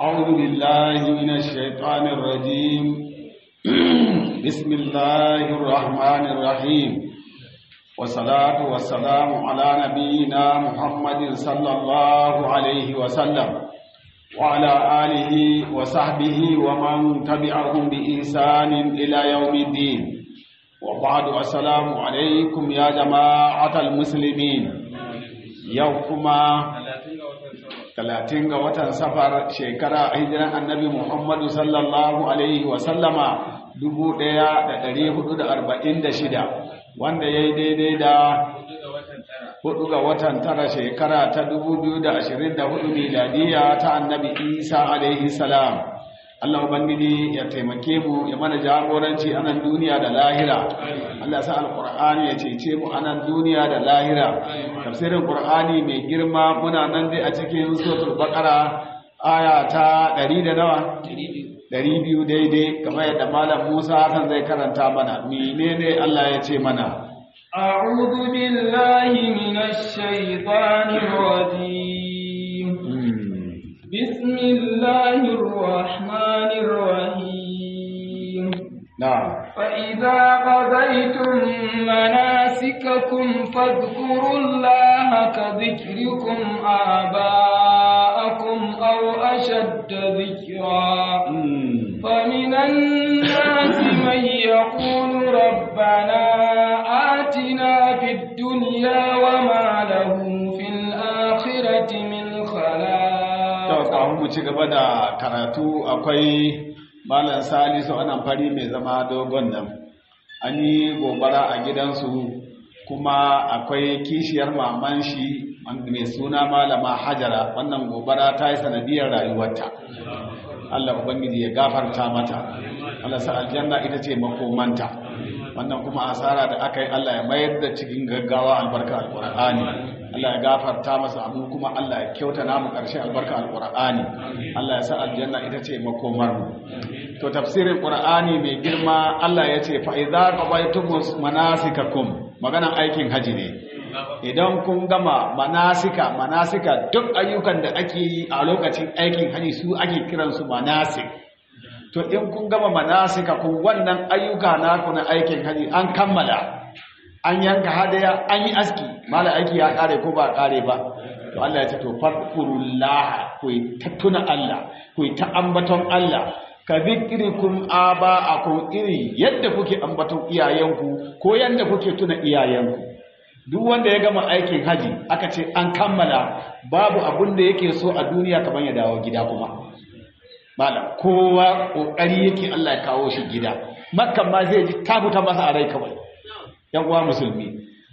أعوذ بالله من الشيطان الرجيم بسم الله الرحمن الرحيم والصلاة والسلام على نبينا محمد صلى الله عليه وسلم وعلى آله وصحبه ومن تبعهم بإحسان إلى يوم الدين وبعد السلام عليكم يا جماعة المسلمين يوكما talatin ga watan safar shekara hijiran annabi muhammadu sallallahu alaihi wasallama dubu ɗaya da ɗari huɗu da arba'in da shida wanda ya yi daidai da huɗu ga watan tara shekara ta dubu biyu da ashirin da huɗu miladiya ta annabi isa alaihi salam. Allah Ubangiji ya taimake mu ya mana jagoranci a nan duniya da lahira. Allah ya sa Alƙur'ani ya cece mu a nan duniya da lahira. Tafsirin Ƙur'ani mai girma muna nan dai a cikin suratul Baqara aya ta ɗari da nawa? Ɗari biyu daidai kamar yadda Malam Musa Hassan zai karanta mana. Menene Allah ya ce mana? أعوذ بالله من الشيطان الرجيم بسم الله الرحمن الرحيم. نعم. فإذا قضيتم مناسككم فاذكروا الله كذكركم آباءكم أو أشد ذكرا. فمن الناس من يقول ربنا آتنا في الدنيا وما له في الآخرة kafin mu ci gaba da karatu akwai malam salisu a nan fari mai zama dogon nan. An yi gobara a gidansu kuma akwai kishiyar maman shi mai suna malama hajara. Wannan gobara ta yi sanadiyar rayuwarta. Allah Ubangiji ya gafarta mata. Allah sa aljanna ita ce makomanta. Wannan kuma asara da aka yi Allah ya mayar da cikin gaggawa albarka alqur'ani. Allah ya gafarta masa abu kuma Allah ya kyauta namu ƙarshe albarka alqur'ani. Allah ya sa aljanna ita ce makomar mu. To tafsirin qur'ani mai girma Allah ya ce fa idza qadaytumus manasikakum maganan aikin haji ne. Idan kun gama manasika manasika duk ayyukan da ake yi a lokacin aikin haji su ake kiransu manasik. To in kun gama manasika kun wannan ayyuka naku na aikin haji an kammala. An yanka hadaya an yi aski mala aiki ya kare ko ba kare ba? To Allah ya ce to fadkurullah ku ta tuna Allah ku ta ambaton Allah. Ka zikrikum aba'akum iri yadda kuke ambaton iyayenku ko yadda kuke tuna iyayenku. Duk wanda ya gama aikin haji aka ce an kammala babu abin da yake so a duniya kamar ya dawo gida kuma. Malam kowa ƙoƙari yake Allah ya kawo shi gida. Makkan ma zai ji tabuta masa a rai kawai. Yan uwa musulmi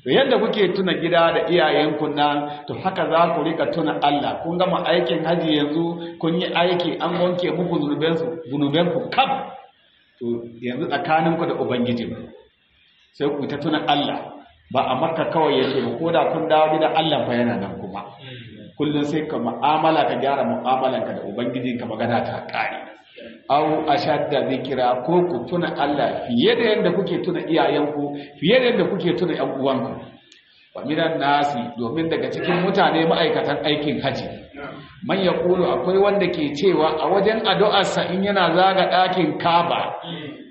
to yadda kuke tuna gida da iyayenku nan to haka za ku riƙa tuna Allah. Kun gama aikin haji yanzu kun yi aiki an wanke muku zunubensu zunubenku kaf. To yanzu tsakaninku da ubangiji sai ku ta tuna Allah. Ba a makka kawai yake ba ko da kun dawo gida Allah fa yana nan kuma. Kullum sai ka mu'amala ka gyara mu'amalanka da ubangiji ka magana ta kare aw ashadda zikira ko ku tuna Allah fiye da yadda kuke tuna iyayenku fiye da yadda kuke tuna ƴan uwanku. Wa minan nasi domin daga cikin mutane ma'aikatan aikin haji. Man yaqulu akwai wanda ke cewa a wajen addu'arsa in yana zaga ɗakin Kaaba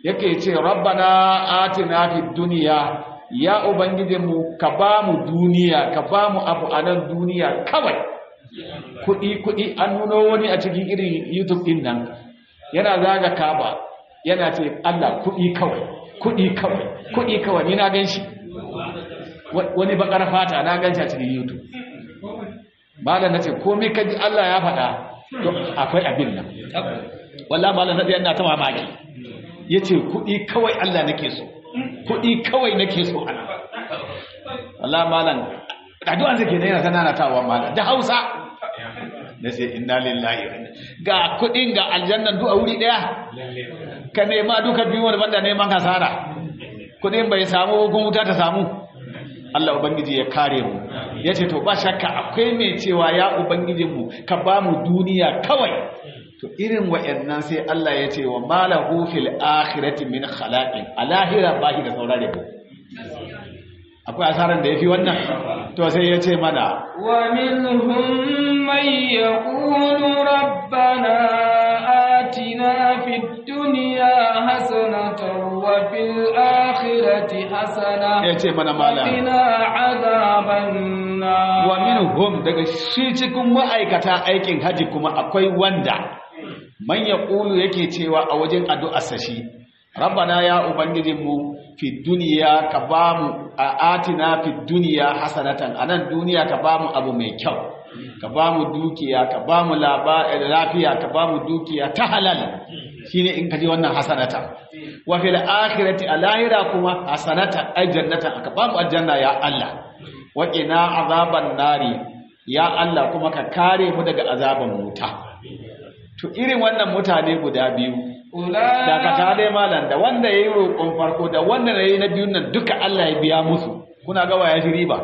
yake ce rabbana atina fid dunya ya ubangijinmu ka ba mu duniya ka ba mu abu a nan duniya kawai. Kuɗi kuɗi an nuno wani a cikin irin youtube ɗin nan. Yana zaga kaba yana ce allah kuɗi kawai kuɗi kawai kuɗi kawai. Ni na gan shi. Wani bakar fata na gan shi a cikin youtube. Malam na ce komai ka ji allah ya faɗa to akwai abin nan. Wallah malam na ɗaya na ta mamaki. Ya ce kuɗi kawai allah nake so kuɗi kawai nake so Allah malam addu'an zake ne yana sanana tawa malam. Da Hausa na sai inna lillahi ga kuɗin ga aljannan duk a wuri ɗaya ka nema duka biyu wanda banda neman hasara. Kuɗin bai samu hukun wuta ta samu. Allah ubangiji ya kare mu. Yace to ba shakka akwai mai cewa ya ubangijinmu ka ba mu duniya kawai to irin wa'annan sai Allah ya ce wa malahu fil akhirati min khalaqin. A lahira ba da saurare ko akwai asarar da ya fi wannan? To sai ya ce mana. Wa minhum man yaqulu rabbana atina fid dunya hasanatan wa fil akhirati hasana. Ya ce mana mala qina azaban wa minhum daga shi cikin ma'aikata aikin haji kuma akwai wanda man yaqulu yake cewa a wajen addu'arsa shi rabbana ya ubangijinmu fi duniya ka ba mu a atina fi duniya hasanatan. Anan duniya ka ba mu abu mai kyau. Ka ba mu dukiya ka ba mu lafiya ka ba mu dukiya ta halal. Shine in kaji wannan hasanatan. Wa fil akhirati a lahira kuma hasanatan ay jannatan. Ka ba mu aljanna ya Allah. Wa qina azaban nari ya Allah kuma ka kare mu daga azaban wuta. To irin wannan mutane guda biyu daga ta dai malam da wanda yayi roƙon farko da wanda yayi na biyun nan duka Allah ya biya musu. Kuna ga waya shi riba?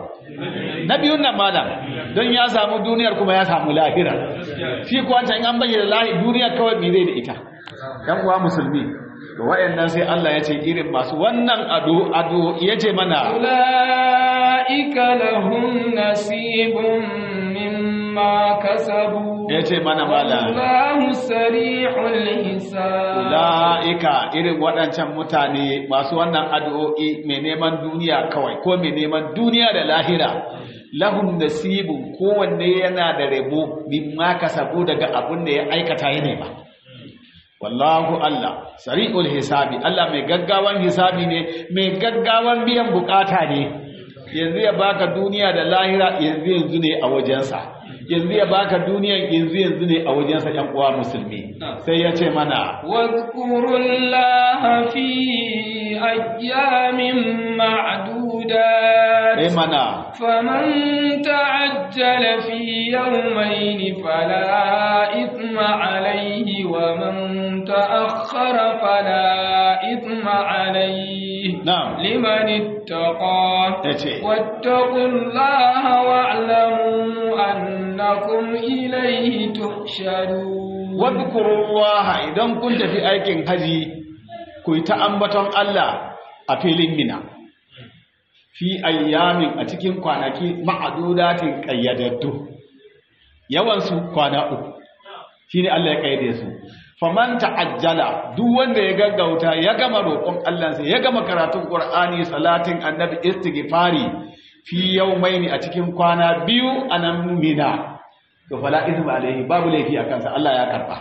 Na biyun nan malam don ya samu duniyar kuma ya samu lahira. Shi kuwa can an bayyana lahi duniyar kawai bi zai da ita? Dan uwa musulmi to wayannan sai Allah ya ce irin masu wannan ado ado ya ce mana ulaika lahum nasibun mimma kasabu. Yace mana malam. Allahu sari'ul hisab. La'ika irin waɗancan mutane masu wannan addu'o'i mai neman duniya kawai ko mai neman duniya da lahira. Lahum nasibun kowanne yana da rabo mimma kasabu daga abin da ya aikata ya nema. Wallahu Allah sari'ul hisabi. Allah mai gaggawan hisabi ne mai gaggawan biyan buƙata ne. Yanzu ya baka duniya da lahira yanzu yanzu ne a wajensa. Yanzu ya baka duniyan yanzu yanzu ne a wajensa ‘yan uwa musulmi. Sai ya ce mana wadkurullaha fi ayyamin ma'dudat. Ai mana faman ta'ajjala fi yawmayn fala ithma alayhi wa man ta'akhkhara fala ithma alayhi. Na'am. Liman ittaqa. Wattaqullaha wa'lamu tuhsharun wadkurullaha idan kun tafi aikin haji ku yi ta ambaton Allah a filin mina fi ayyamin a cikin kwanaki ma'adudatin ƙayyadattu yawansu kwana uku shine Allah ya kayyade su faman ta'ajjala duk wanda ya gaggauta ya gama roƙon Allah sai ya gama karatun Qur'ani salatin annabi istighfari fi yawmaini a cikin kwana biyu a nan mina to fala izma alaihi babu laifi akan sa Allah ya karɓa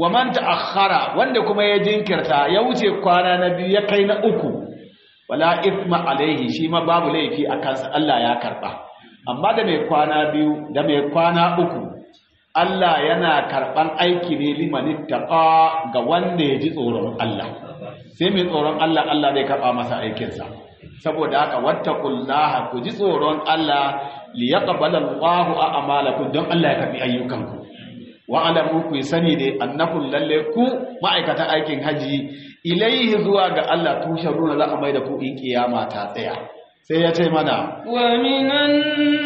wa man ta'akhkhara wanda kuma ya jinkirta ya wuce kwana na biyu ya kai na uku wala ithma alaihi shi ma babu laifi akan sa Allah ya karɓa amma da mai kwana biyu da mai kwana uku Allah yana karɓan aiki ne limanin taɓa ga wanda ya ji tsoron Allah. Sai mai tsoron Allah Allah zai karɓa masa aikinsa. Saboda haka wattaqullaha ku ji tsoron Allah li yaqbala Allahu a'malakum don Allah ya karɓi ayyukanku. Wa alamu ku sani dai annakum lalle ku ma'aikatan aikin haji ilaihi zuwa ga Allah tusharuna za a mai da ku in kiyama ta tsaya. Sai ya ce mana wa minan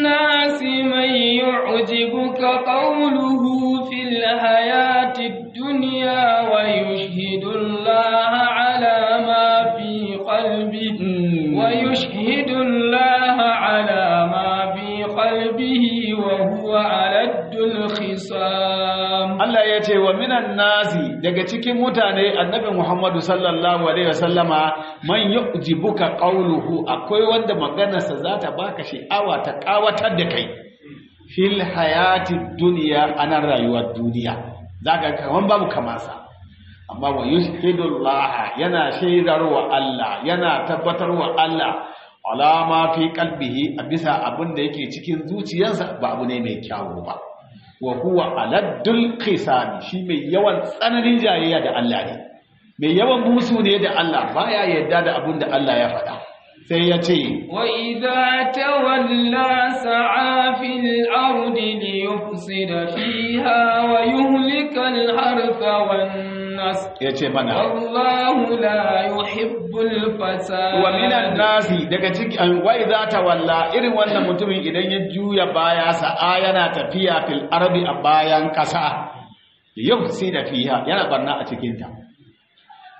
nasi man yu'jibuka qawluhu fil hayati dunya wa yushhidu Allah ala ma fi qalbihi wa yushhidu Allah ala khisam. Allah ya ce wa minan nasi daga cikin mutane annabi Muhammadu sallallahu alaihi wasallama man yu'jibuka qawluhu akwai wanda maganarsa za ta baka sha'awa ta kawatar da kai. Fil hayati dunya a nan rayuwar duniya. Zaka kaman babu kamansa amma wa yushhidullah yana shaidarwa Allah yana tabbatarwa Allah. Alama fi qalbihi a bisa abin da yake cikin zuciyarsa ba abu ne mai kyawu ba. Wa huwa aladdul qisam shi mai yawan tsananin jayayya da Allah ne. Mai yawan musu ne da Allah baya yarda da abin da Allah ya faɗa. Sai ya ce wa idza tawalla sa'a fil ardi liyufsida fiha wa yuhlika al hartha wan nas ya ce mana. Wallahu la yuhibbul fasad. Wa minan nasi daga cikin wa idza tawalla irin wannan mutumin idan ya juya baya sa'a yana tafiya fil ardi a bayan kasa yufsida fiha yana barna a cikin ta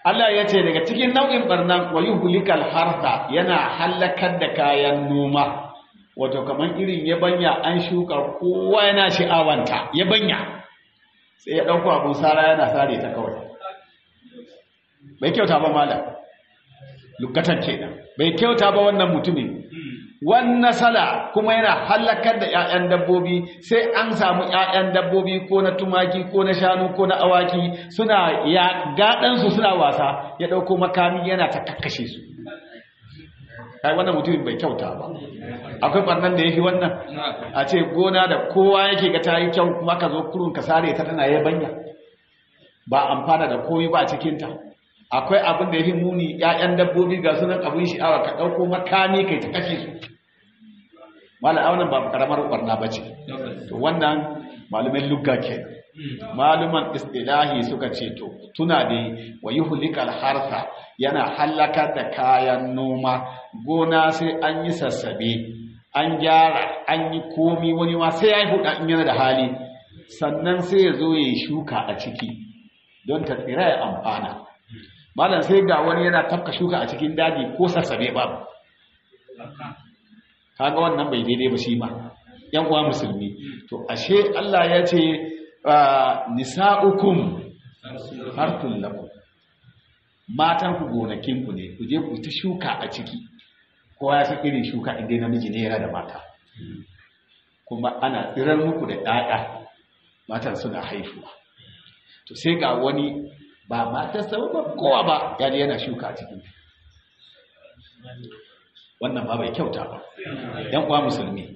Allah ya ce daga cikin nau'in barnan wa yuhlikal harta yana halakar da kayan noma. Wato kamar irin yabanya an shuka kowa yana sha'awanta yabanya. Sai ya ɗauko abun sara yana sare ta kawai. Bai kyauta ba malam. Lukatan kenan. Bai kyauta ba wannan mutumin. Wannan sala kuma yana halakar da 'ya'yan dabbobi sai an samu 'ya'yan dabbobi ko na tumaki ko na shanu ko na awaki suna ya gaɗansu suna wasa ya ɗauko makami yana ta kakkashe su. Kai wannan mutumin bai kyauta ba. Akwai barnan da yafi wannan? A ce gona da kowa yake ga tayi kyau kuma ka zo kurun ka sare ta tana yabanya. Ba amfana da komai ba cikin ta akwai abin da yafi muni ƴaƴan dabbobi ga sunan abin sha'awa ka ɗauko makami kai ta kashe su. Mala aunan ba karamar barna bace to wannan malumin lugga kenan maluman istilahi suka ce to tuna da wa yuhlikal harsa yana halaka da kayan noma. Gona sai an yi sassabe an gyara an yi komi wani ma sai ya yi huda in yana da hali. Sannan sai ya zo ya yi shuka a ciki don ta tsira ya amfana. Malam sai ga wani yana tafka shuka a cikin daji ko sassabe babu. Kaga wannan bai daidai ba shi ma. Yan uwa musulmi. To ashe Allah ya ce nisa'ukum harfun lakum. Matan ku gonakin ku ne. Ku je ku ta shuka a ciki. Kowa ya san irin shuka inda namiji ne yana da mata. Kuma ana tsirar muku da ɗaya matan suna haifuwa to sai ga wani ba matarsa ba kowa ba ya yana shuka cikin wannan ba bai kyauta ba. Yan uwa musulmi.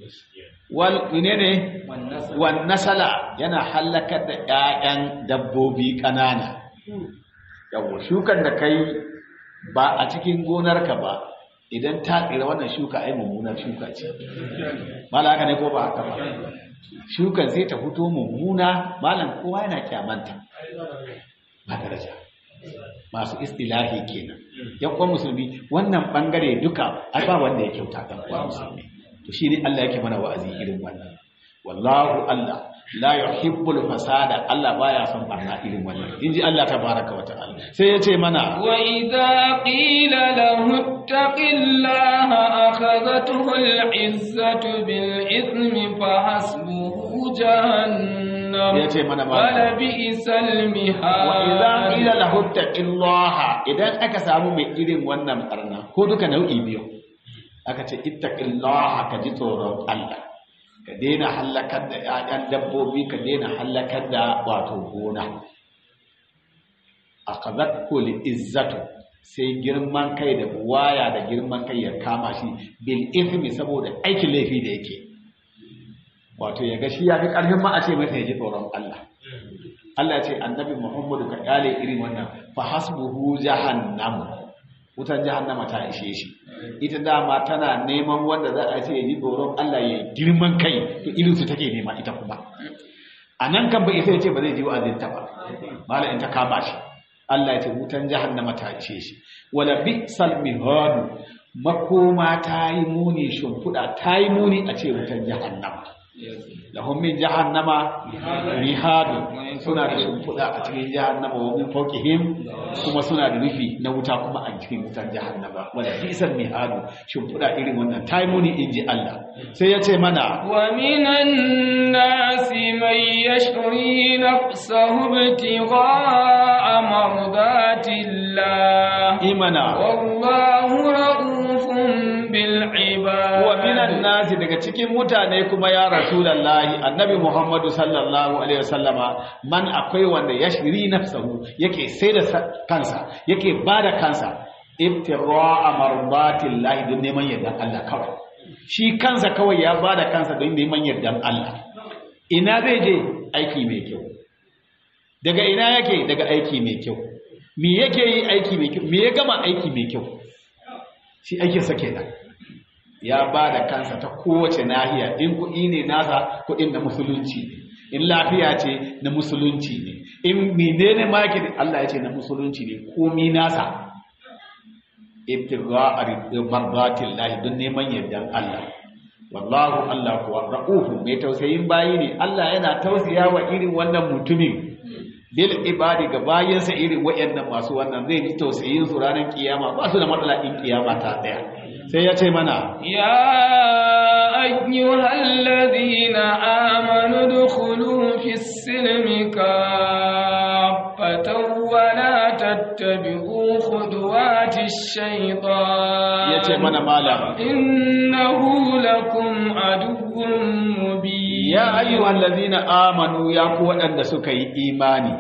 Wal menene? Wan nasala. Yana halakar da ƴaƴan dabbobi kanana yawo shukan da kai ba a cikin gonarka ba idan ta tsira wannan shuka ai mummunar shuka ce. Mala haka ne ko ba haka ba? Shukan sai ta fito mummuna malam kowa yana kyamanta ba daraja. Masu istilahi kenan. Yan musulmi wannan ɓangare duka ai ba wanda ya kyauta dan uwan musulmi. To shine Allah yake mana wa'azi irin wannan. Wallahu Allah la yuhibbul fasada Allah baya son barna irin wannan. Inji Allah tabaaraka wa ta'ala. Sai ya ce mana wa idza qila lahu ittaqillaha akhadhathu al'izzatu bil ithmi fa hasbuhu jahannam. Ya ce mana ma wala bi'sal mihad wa idza qila lahu ittaqillaha. Idan aka samu mai irin wannan barna ko duka nau'i biyu aka ce ittaqillaha ka ji tsoron Allah. Ka daina hallakar da ƴaƴan dabbobi ka daina hallakar da wato gona. Akazat kul izzatu sai girman kai da waya da girman kai ya kama shi bil ithmi saboda aikin laifi da yake. Wato ya ga shi ya fi ƙarfin ma a ce mata ya ji tsoron Allah. Allah ya ce annabi Muhammadu ka ƙyale irin wannan fa hasbuhu jahannam. Wutan jahannama ta ishe shi. Ita dama tana neman wanda za a ce ya ji tsoron Allah ya girman kai to irin su take nema ita kuma. A nan kan bai isa ya ce ba zai ji wa'azin ta ba. Mala in ta kama shi. Allah ya ce wutan jahannama ta ishe shi. Wala bi'sal mihadu. Makoma ta yi muni shimfiɗa ta yi muni a ce wutan jahannama. Lahum min jahannama mihadu suna da shimfiɗa a cikin jahannama wa min fawqihim kuma suna da rufi na wuta kuma a cikin wutar jahannama. Wala bisan mihadu shimfiɗa irin wannan. Taimuni inji Allah. Sai ya ce mana wa minan nasi man yashri nafsahu ibtigha'a mardatillah imana wallahu ra'ufun wa minan nasi daga cikin mutane kuma ya rasulullahi annabi muhammadu sallallahu alaihi wasallama man akwai wanda ya shiri nafsahu yake sai da kansa yake ba da kansa ibtira'a mardatillahi don neman yardan Allah kawai. Shi kansa kawai ya ba da kansa don neman yardan Allah. Ina zai je? Aiki mai kyau. Daga ina yake? Daga aiki mai kyau. Me yake yi aiki mai kyau? Me ya gama aiki mai kyau? Shi aikinsa kenan. Ya ba da kansa ta kowace nahiya. In kuɗi ne nasa kuɗin na musulunci ne. In lafiya ce na musulunci ne. In menene market Allah ya ce na musulunci ne. Komi nasa. Ibtigha mardatil lahi don neman yardan Allah. Wallahu Allah kuwa ra'ufu mai tausayin bayi ne. Allah yana tausaya wa irin wannan mutumin. Bil ibadi ga bayansa irin wayannan masu wannan. Zai ji tausayin su ranar kiyama. Ba su da matsala in kiyama ta ɗaya sai ya ce mana ya ayyuhal amanu dukhulu fis silmi kafatan wa la tattabi'u khuduwatish shaytan. Ya ce mana malam. Innahu lakum aduwwun mubin. Ya ayyuhal ladina amanu ya ku waɗanda suka yi imani.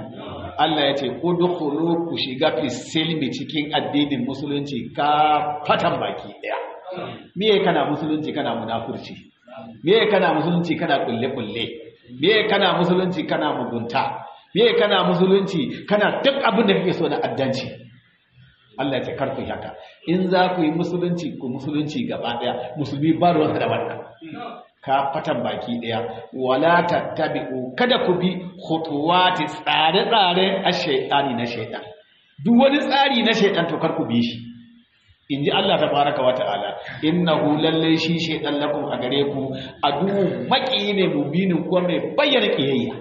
Allah ya ce udkhulu ku shiga fi silmi cikin addinin musulunci ka fatan baki ɗaya me kana musulunci kana munafurci? Me kana musulunci kana kulle kulle me kana musulunci kana mugunta? Me kana musulunci kana duk abin da kake so na addanci? Allah ya ce kar haka. In za ku yi musulunci ku musulunci gaba ɗaya musulmi ba ruwansa da wannan. Ka fatan baki ɗaya wala tattabi'u kada ku bi khutuwati tsare-tsare a shaytani na shaytan. Duk wani tsari na shaytan to kar ku bi shi. Inji Allah tabaraka wa ta'ala innahu lalle shi shaytan lakum a gare ku adu maki ne mubinin ko mai bayyana kiyayya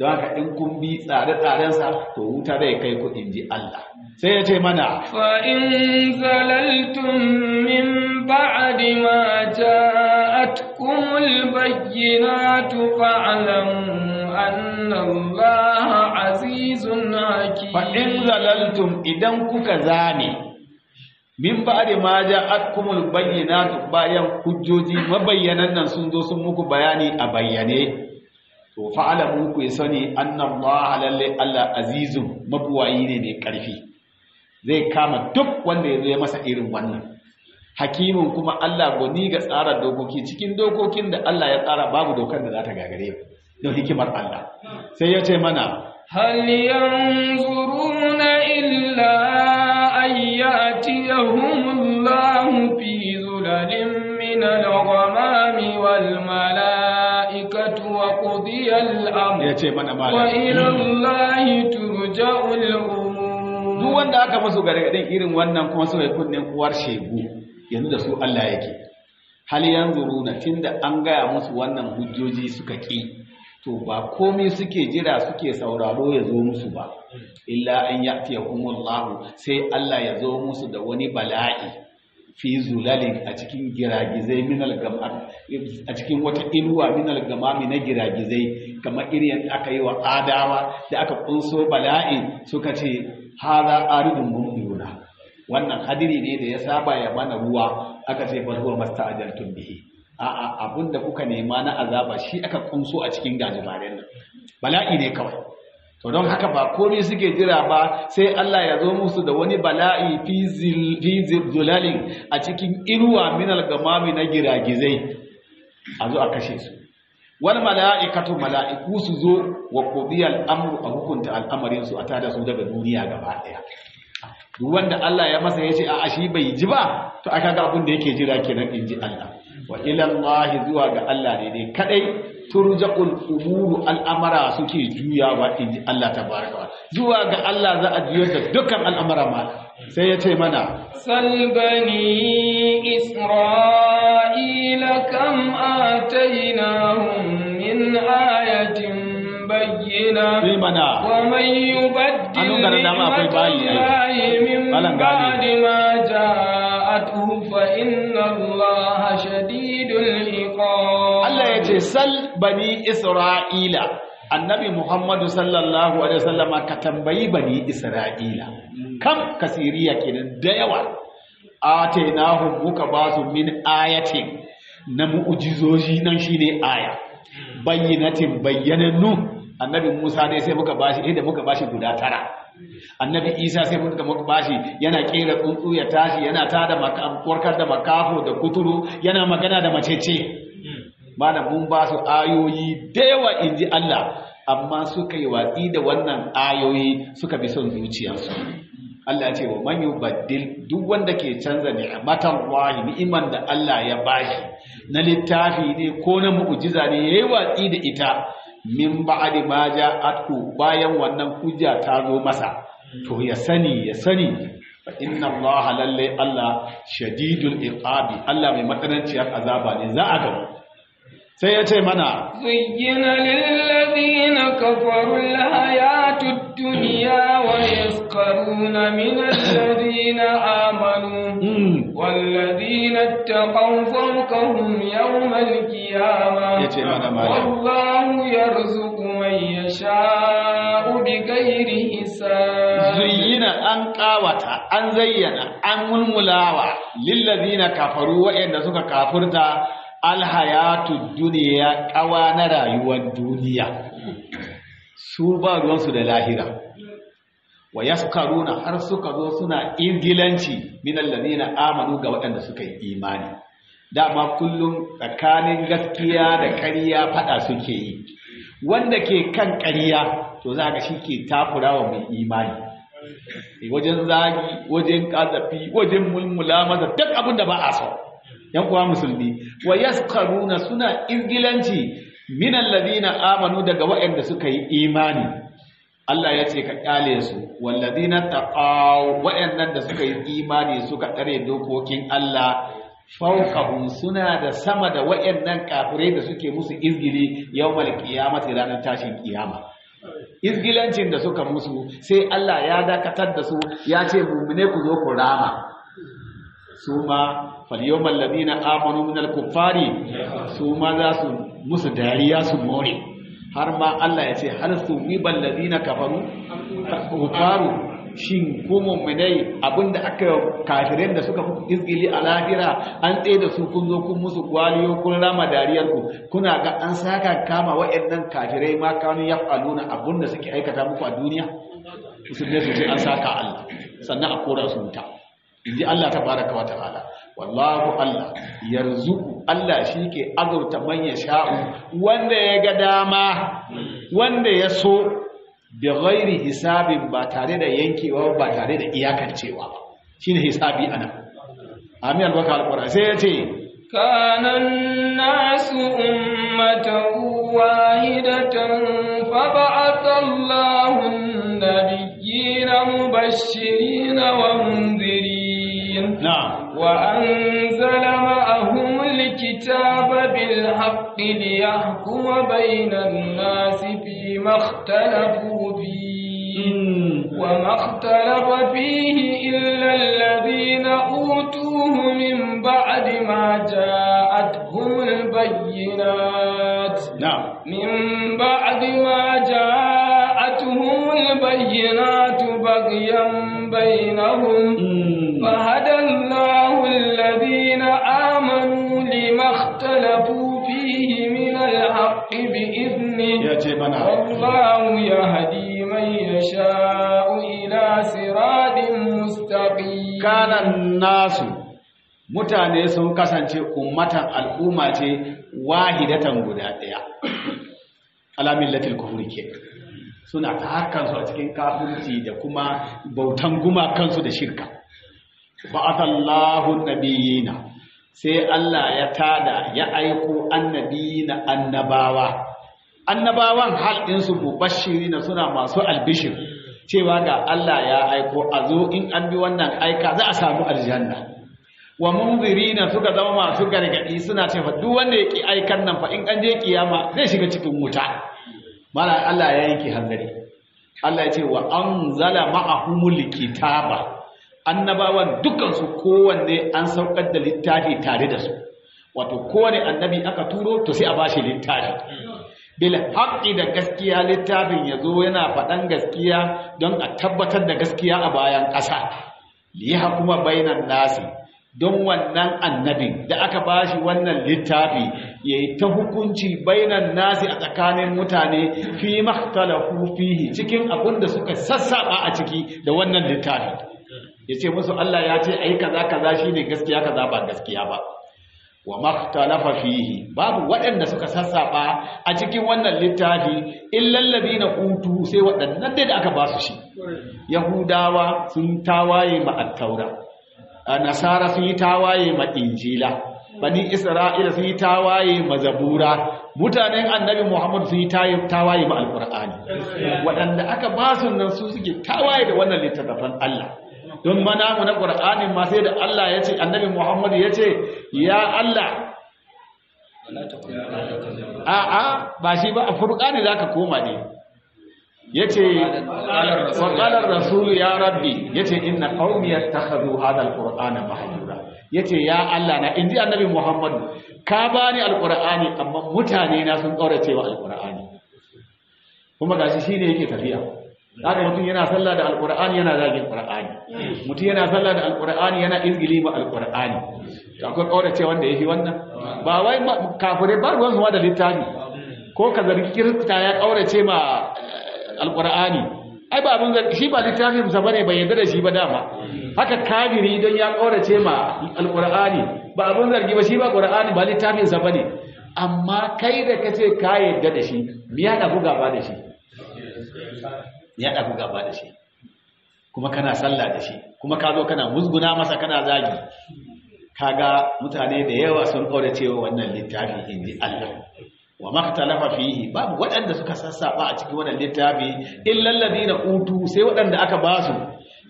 don haka in kun bi tsare-tsarensa to wuta zai kai ku in ji Allah. Sai ya ce mana fa in zalaltum min ba'di ma ja'atkumul bayyinatu fa'lamu anna Allah azizun naki fa in zalaltum idan kuka zane min ba da ma ja'atkumul bayyinatu bayan hujjoji mabayyanan nan sun zo sun muku bayani a bayyane to fa'alamu ku sani annallaha lalle Allah azizun mabuwayi ne mai ƙarfi. Zai kama duk wanda ya zo masa irin wannan. Hakimin kuma Allah goni ga tsara dokoki. Cikin dokokin da Allah ya tsara babu dokar da za ta gagare don hikimar Allah. Sai ya ce mana hal yanzuruna illa ayyatiyahumullahu fi zulalin min al-ghamami wal malaa والملائكة وقضي الأمر ya ce mana malam وإلى الله ترجع الأمور duk wanda aka masu gargadin irin wannan kuma suka yi kunnen uwar shegu yanzu da su Allah yake hal yanzuruna tunda an gaya musu wannan hujjoji suka ki to ba komai suke jira suke sauraro ya zo musu ba illa an ya'tiyahumullahu sai Allah ya zo musu da wani bala'i fi zulalin a cikin giragizai minal gamam a cikin wata inuwa minal gamami na giragizai kamar irin aka yi wa adawa da aka kunso bala'i suka ce haza aridun mumdiruna wannan hadiri ne da ya saba ya mana ruwa aka ce ba huwa masta'ajaltum bihi. A'a abin da kuka nema na azaba shi aka kunso a cikin gajimaren nan. Bala'i ne kawai. To don haka ba komai suke jira ba sai Allah ya zo musu da wani bala'i fi zulalin a cikin inuwa minal gamami na giragizai. A zo a kashe su. Wal mala'ikatu mala'iku su zo wa qudiyal amru a hukunta al'amarin su a tada su daga duniya gaba ɗaya duk wanda Allah ya masa ya ce a shi bai ji ba to aka ga abin da yake jira kenan inji Allah. Wa ila Allah zuwa ga Allah ne dai kadai turja'ul umuru al'amara suke juyawa inji Allah tabaraka zuwa ga Allah za a juyar da dukkan al'amara ma. Sai ya ce mana salbani isra'ila kam atainahum min ayatin bayyina. Mana wa man yubaddil ni'matallahi min ba'di ma ja'atuhu fa inna allaha ce sal bani Isra'ila. Annabi Muhammadu sallallahu alaihi wasallama ka tambayi bani Isra'ila. Kam kasiriya kenan da yawa. Atainahum muka ba su min ayatin. Na mu'jizoji nan shine aya. Bayyinatin bayyanannu. Annabi Musa ne sai muka bashi inda muka bashi guda tara. Annabi Isa sai muka muka bashi yana kera tsuntsu ya tashi yana tada warkar da makafo da kuturu yana magana da macece. Malam mun ba su ayoyi da yawa in ji Allah. Amma suka yi watsi da wannan ayoyi suka bi son zuciyarsu. Allah ce wa man yubaddil duk wanda ke canza ni'matan wahi ni'iman da Allah ya bashi na littafi ne ko na mu'jiza ne yayi watsi da ita. Min ba'di ma ja'atku bayan wannan hujja ta zo masa. To ya sani ya sani fa inna Allah lalle Allah shadidul iqabi. Allah mai matsananciyar azaba ne. Za a gamu sai ya ce mana zayyana lillazina kafaru alhayatud dunya wa yasqaruna min alladhina amanu hmm. walladhina ittaqaw fawqahum yawm alqiyamah ya ce mana wallahu yarzuqu man yasha'u bighairi hisab. Zayyana an qawata an zayyana an mulmulawa lillazina kafaru wa'anda suka kafurta alhayatu duniya kawa na rayuwar duniya. Su ba ruwansu da lahira. Wa yaskaruna har suka zo suna ingilanci min allazina amanu ga waɗanda suka yi imani. Dama kullum tsakanin gaskiya da ƙarya fada suke yi. Wanda ke kan ƙarya to za ka shi ke takurawa mai imani. Wajen zagi wajen ƙazafi wajen mulmula masa duk abin da ba a so. Yan kuwa musulmi wa yaskaruna suna ingilanci min allazina amanu daga waɗanda suka yi imani. Allah ya ce ka ƙyale su wallazina taqaw waɗannan da suka yi imani suka tare dokokin Allah fawqahum suna da sama da waɗannan kafirai da suke musu izgili yawmal qiyamati ranar tashin kiyama. Izgilancin da suka musu sai Allah ya dakatar da su ya ce mu'mine ku zo ku rama. Su ma falyawmal ladina amanu minal kuffari su ma za su musu dariya su more. Har ma Allah ya ce har su wibal ladina kafaru kuffaru shin ku mu'minai abin da aka kafirin da suka fi izgili a lahira an tsaye da su kun zo kun musu gwaliyo kun rama dariyar ku kuna ga an saka kama wa'annan kafirai ma kanu yaf'aluna abin da suke aikata muku a duniya? Musulmai su ce an saka Allah sannan a kora su wuta. inji Allah tabaraka wa ta'ala. Wallahu Allah. Yarzuku Allah shike azauta man sha'u wanda ya ga dama wanda ya so bi ghairi hisabin ba tare da yankewa ba tare da iyakancewa ba. Shine hisabi ana amin albaka alqur'an sai ya ce kana nasu ummatan wahidatan fa Allahu an-nabiyina mubashshirina wa mundirin na'am وأنزل معهم الكتاب بالحق ليحكم بين الناس فيما اختلفوا فيه. وما اختلف فيه إلا الذين أوتوه من بعد ما جاءتهم البينات. na'am من بعد ما جاءتهم البينات بغيا بينهم فهدى الله الذين آمنوا لما اختلفوا فيه من الحق بإذنه ya ce mana والله يهدي من يشاء إلى صراط مستقيم kanan nasu mutane sun kasance ummatan al'umma ce wahidatan guda ɗaya alamin latil kufuri ke suna ta hakansu a cikin kafirci da kuma bautan gumakansu da shirka. Ba'athallahu nabiyina sai Allah ya tada ya aiko annabiyina annabawa. Annabawan hal ɗinsu mubashirina suna masu albishir cewa ga Allah ya aiko a zo in an bi wannan aika za a samu aljanna. Wa munzirina suka zama masu gargaɗi suna cewa duk wanda ya ki aikan nan fa in an je kiyama zai shiga cikin wuta. Mala Allah ya yanke hanzari Allah ya ce wa anzala ma'ahumul kitaba. Annabawan dukkan su kowanne an saukar da littafi tare da su. Wato kowane annabi aka turo to sai a bashi littafi bil haqqi da gaskiya littafin ya zo yana faɗan gaskiya don a tabbatar da gaskiya a bayan ƙasa. Li kuma bainan nasi. Don wannan annabin da aka bashi wannan littafi yayi ta hukunci bainan nasi a tsakanin mutane fi makhtalafu fihi cikin abin da suka sassaba a ciki da wannan littafi ya ce musu Allah ya ce ai kaza kaza shine gaskiya kaza ba gaskiya ba. Wa makhtalafa fihi babu waɗanda suka sassaba a cikin wannan littafi illal ladina utu sai waɗannan da aka ba su shi. Yahudawa sun tawaye ma at-taura nasara sun yi tawaye ma injila. Bani isra'ila sun yi tawaye ma zabura. Mutanen annabi muhammad sun yi tawaye ma alqur'ani. Waɗanda aka ba su nan su suke tawaye da wannan littattafan Allah. Don mana mu na ƙur'anin ma sai da Allah ya ce annabi Muhammadu ya ce ya Allah. A'a ba shi ba a furqani zaka koma ne. Yace wa qala ar-rasul ya rabbi. Yace inna qaumi yattakhadhu hadha al-qur'ana mahjura. Ya ce ya Allah na inji annabi Muhammad ka bani alqur'ani amma mutane na sun kaurace wa alqur'ani. Kuma gashi shine yake tafiya. Haka mutum yana sallah da alqur'ani yana zagin qur'ani. Mutum yana sallah da alqur'ani yana izgili ma alqur'ani. Akwai kaurace wanda yafi wannan? Ba wai kafirai ba ruwan su da littafi. Ko ka zargi kirista ya kaurace ma alqur'ani? Ai ba abin shi ba littafin sa ba ne bai yarda da shi ba dama. Haka kafiri don ya kaurace ma alqur'ani ba abin zargi ba shi ba qur'ani ba littafin sa ba ne amma kai da kace ka yarda da shi me ya dafu gaba da shi? Ya dafu gaba da shi? Kuma kana sallah da shi kuma ka zo kana musguna masa kana zagi. Kaga mutane da yawa sun kaurace wa wannan littafi inji Allah. Wa maktalafa fihi babu waɗanda suka sassaba a cikin wannan littafi illal ladina utu sai waɗanda aka ba su.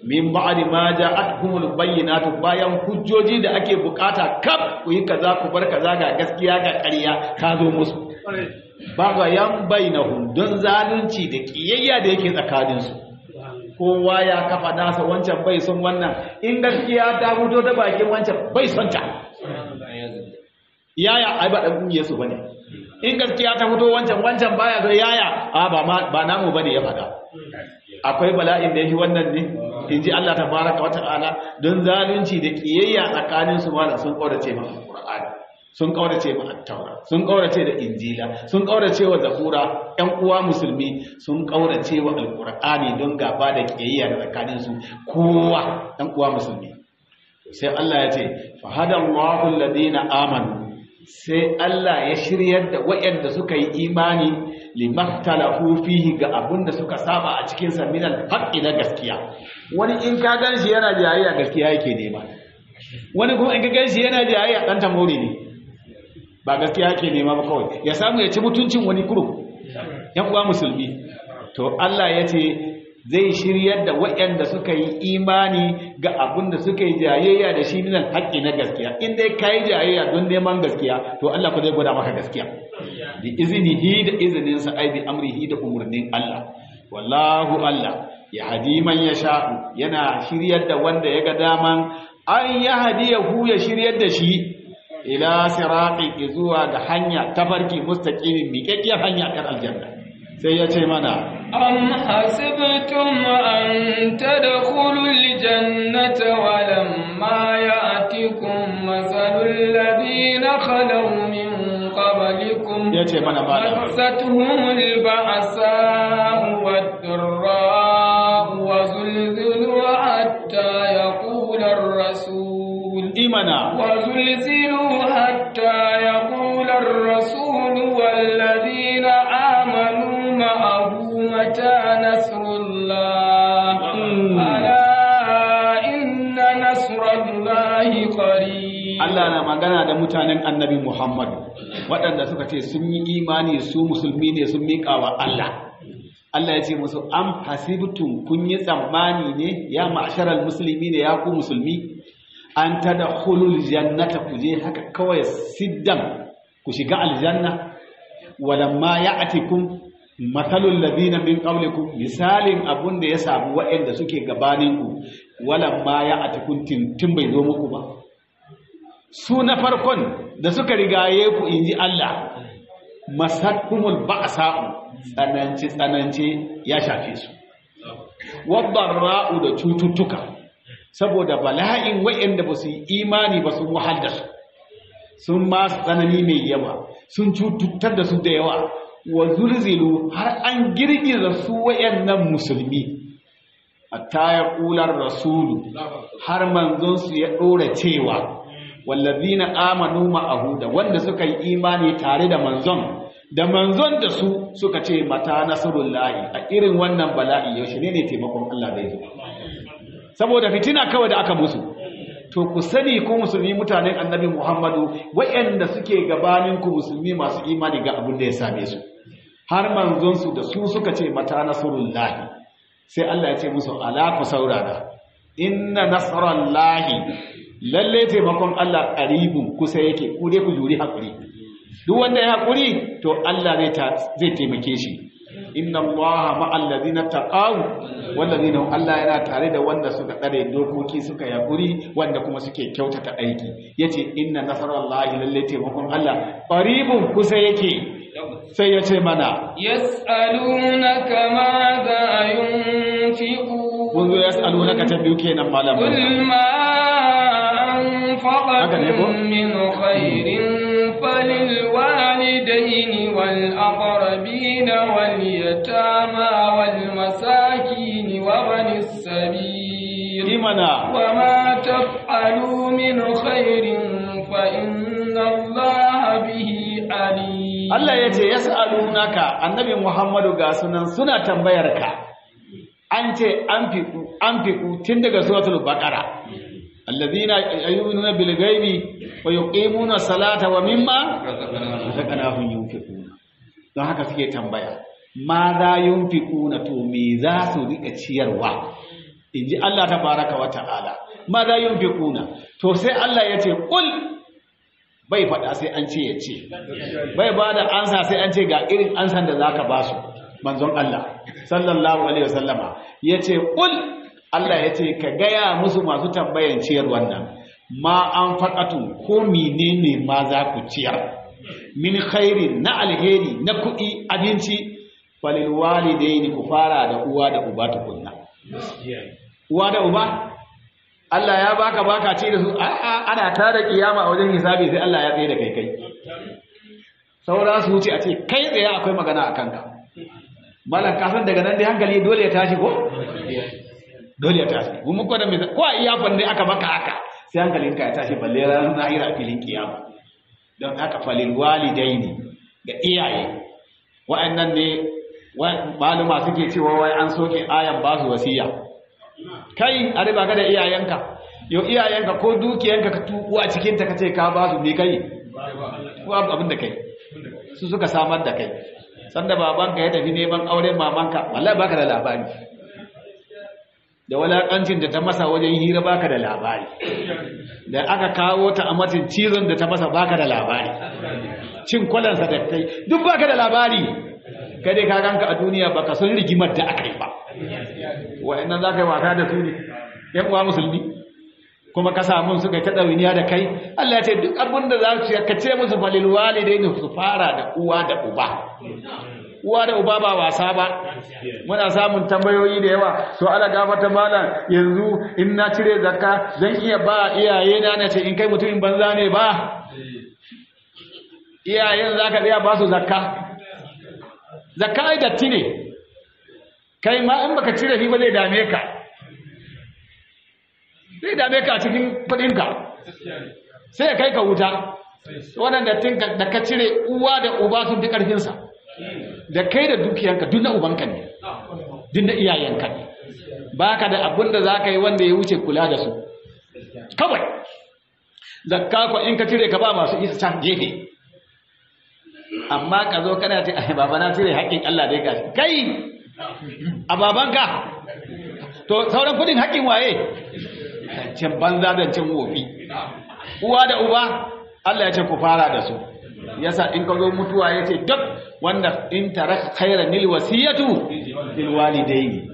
Min ba'di ma ja'atuhumul bayyinatu bayan hujjoji da ake buƙata kaf ku yi kaza ku bar kaza ga gaskiya ga ƙarya ka zo musu. Baga yan bainahum don zalunci da kiyayya da yake tsakanin su kowa ya kafa nasa wancan bai son wannan. In gaskiya ta fito da bakin wancan bai son ta. Yaya ai ba dan ƙungiyar su ba ne in gaskiya ta fito wancan wancan baya zo yaya? A ba ba namu ba ne ya fada akwai bala'in da yake wannan ne? Inji Allah tabaraka wata'ala don zalunci da kiyayya tsakanin su ma sun kaurace ma Qur'ani sun kaurace ma At-Taura sun kaurace da Injila sun kaurace wa Zabura ƴan uwa musulmi sun kaurace wa Al-Qur'ani don gaba da kiyayya da tsakanin su kowa ɗan uwa musulmi. Sai Allah ya ce fa hadallahu alladhina amanu. Sai Allah ya shiryar da waɗanda suka yi imani limaktalafu fihi ga abin da suka saba a cikin sa minal haqqi na gaskiya. Wani in ka gan shi yana jayayya gaskiya yake nema. Wani kuma in ka gan shi yana jayayya dan tamore ne. Ba gaskiya yake nema ba kawai. Ya samu ya ci mutuncin wani kuro yan uwa musulmi. To Allah ya ce zai shiryar da waɗanda suka yi imani ga abin da suka yi jayayya da shi minal haƙƙi na gaskiya. In dai ka yi jayayya don neman gaskiya to Allah ku zai gwada maka gaskiya. Bi izinihi da izininsa ai bi amrihi da umarnin Allah. Wallahu Allah ya hadi man ya sha'u yana shiryar da wanda ya ga daman. An ya hadiyahu ya shiryar da shi ila sirati zuwa ga hanya tafarki mustaqimin miƙaƙƙiyar hanya kan aljanna. sai ya ce mana am hasibtum an tadkhulul jannata wa lamma ya'tikum mathalul ladina khalaw min qablikum ya ce mana ba satuhumul ba'sa wad darra wa zulzilu hatta yaqula ar-rasul. Imana. Wa zulzilu hatta yaqula ar-rasul wal ladina متى نصر الله ألا إن نصر الله قريب Allah na magana da mutanen annabi Muhammad waɗanda suka ce sun yi imani su musulmi ne sun miƙa wa Allah Allah ya ce musu am hasibtum kun yi tsammani ne ya ma'sharal musulmi ne ya ku musulmi an tadkhulul jannata ku je haka kawai siddan ku shiga aljanna walamma ya'tikum mathalul ladina min qablikum misalin abun da ya samu waɗanda suke gabaninku walamma ya'tikum tin bai zo muku ba. Su na farkon da suka rigaye ku inji Allah masakkumul ba'sa'u tsananci tsananci ya shafe su. Wadarra'u da cututtuka saboda bala'in wayanda ba su yi imani ba sun wahal su. Sun ma tsanani mai yawa sun cututtar da su da yawa. Wa zulzilu har an girgiza su wayannan musulmi. Hatta ya kular rasulu har manzon su ya dora cewa wallazina amanu ma'ahu da wanda suka yi imani tare da manzon da manzon da su suka ce mata nasrullahi a irin wannan bala'i yaushe ne ne taimakon Allah zai zo? Saboda fitina kawai da aka musu. To ku sani ko musulmi mutanen annabi Muhammadu wayanda suke gabanin ku musulmi masu imani ga abin da ya same su. Har manzon su da su suka ce mata nasrullahi. Sai Allah ya ce musu ala ku saurara. Inna nasrallahi lalle taimakon Allah qaribun kusa yake ku ku juri haƙuri duk wanda ya haƙuri to Allah zai zai taimake shi. Inna allaha ma'al ladina taqaw wal ladina Allah yana tare da wanda suka tsare dokoki suka yakuri wanda kuma suke kyautata aiki. Yace inna nasarallahi lalle taimakon Allah qaribun kusa yake. sai ya ce mana yas'alunaka ma za yunfiqu? Kun zo yas'alunaka ta biyu kenan malama kul ma anfaqatum min khairin falil walidaini wal aqrabin wal yatama wal masakin wa banis sabil imana wa ma taf'alu min khairin Allah ya ce yas'alunaka annabi Muhammadu ga sunan suna tambayar ka an ce an fiku tun daga suratul baqara. Alladhina yu'minuna bil ghaibi wa yuqimuna salata wa mimma razaqnahum yunfiquna. Don haka suke tambaya ma za yunfiquna to me za su riƙa ciyarwa? Inji Allah tabaraka wa ta'ala. Ma za yunfiquna? To sai Allah ya ce bai faɗa sai an ce ya ce. Bai ba da ansa sai an ce ga irin ansan da zaka ba su manzon Allah sallallahu alaihi wasallama. Yace qul Allah ya ce ka gaya musu masu tambayan ciyar wannan. Ma an faqatu ko menene ma za ku ciyar? Min khairin na alheri na kuɗi abinci. Falil walidaini ku fara da uwa da uba tukunna. Uwa da uba? Allah ya baka baka ce da su. Ana tara kiyama a wajen hisabi sai Allah ya tsaye da kai kai. Saura su wuce a ce kai tsaye akwai magana a kanka. Malam kasan daga nan dai hankali dole ya tashi ko? Dole ya tashi. Mun muku da mai ko a iya dai aka baka haka? Sai hankalinka ya tashi balle ranar zahira a filin kiyama. Don haka falil walidaini ga iyaye. Wa'annan ne maluma suke cewa wai an soke ayan ba su wasiya. Kai a riba ka da iyayenka. Yau iyayenka ko dukiyanka ka tuku a cikinta ka ce ka ba su ne kai ko abin da kai su suka samar da kai. Sanda babanka ya tafi neman auren mamanka wallahi baka da labari. Da walakancin da ta masa wajen hira baka da labari. Da aka kawo ta a matin cizon da ta masa baka da labari. Cin kwalansa da kai duk baka da labari. Kada ka ganka a duniya baka san rigimar da aka yi ba. Wa'annan za ka yi wasa da su ne uwa musulmi. Kuma ka samu suka ta ɗawainiya da kai. Allah ya ce duk abin da za su ka ce musu falil walidai su fara da uwa da uba. Uwa da uba ba wasa ba. Muna samun tambayoyi da yawa. To ala gafata malam yanzu in na cire zakka zan iya ba iyaye na na ce in kai mutumin banza ne ba? Iyayen zaka iya ba su zakka? Zakka ai datti ne. Kai ma in baka cire shi ba zai dame ka. Zai dame ka a cikin kudinka sai ya kai ka wuta. Wannan dattin da ka cire uwa da uba sun fi karfinsa da kai da dukiyanka duk na ubanka ne. Duk na iyayenka ne. Ba ka da abin da za ka yi wanda ya wuce kula da su. Kawai. Zakka ko in ka cire ka ba masu isa can gefe. Amma ka zo kana ce ai baba na cire haƙƙin Allah dai gashi. Kai! A babanka! To sauran kuɗin haƙƙin waye? Can banza da cin wofi. Uwa da uba Allah ya ce ku fara da su. Yasa in ka zo mutuwa ya ce duk wanda in taraka khairan lil wasiyatu lil walidaini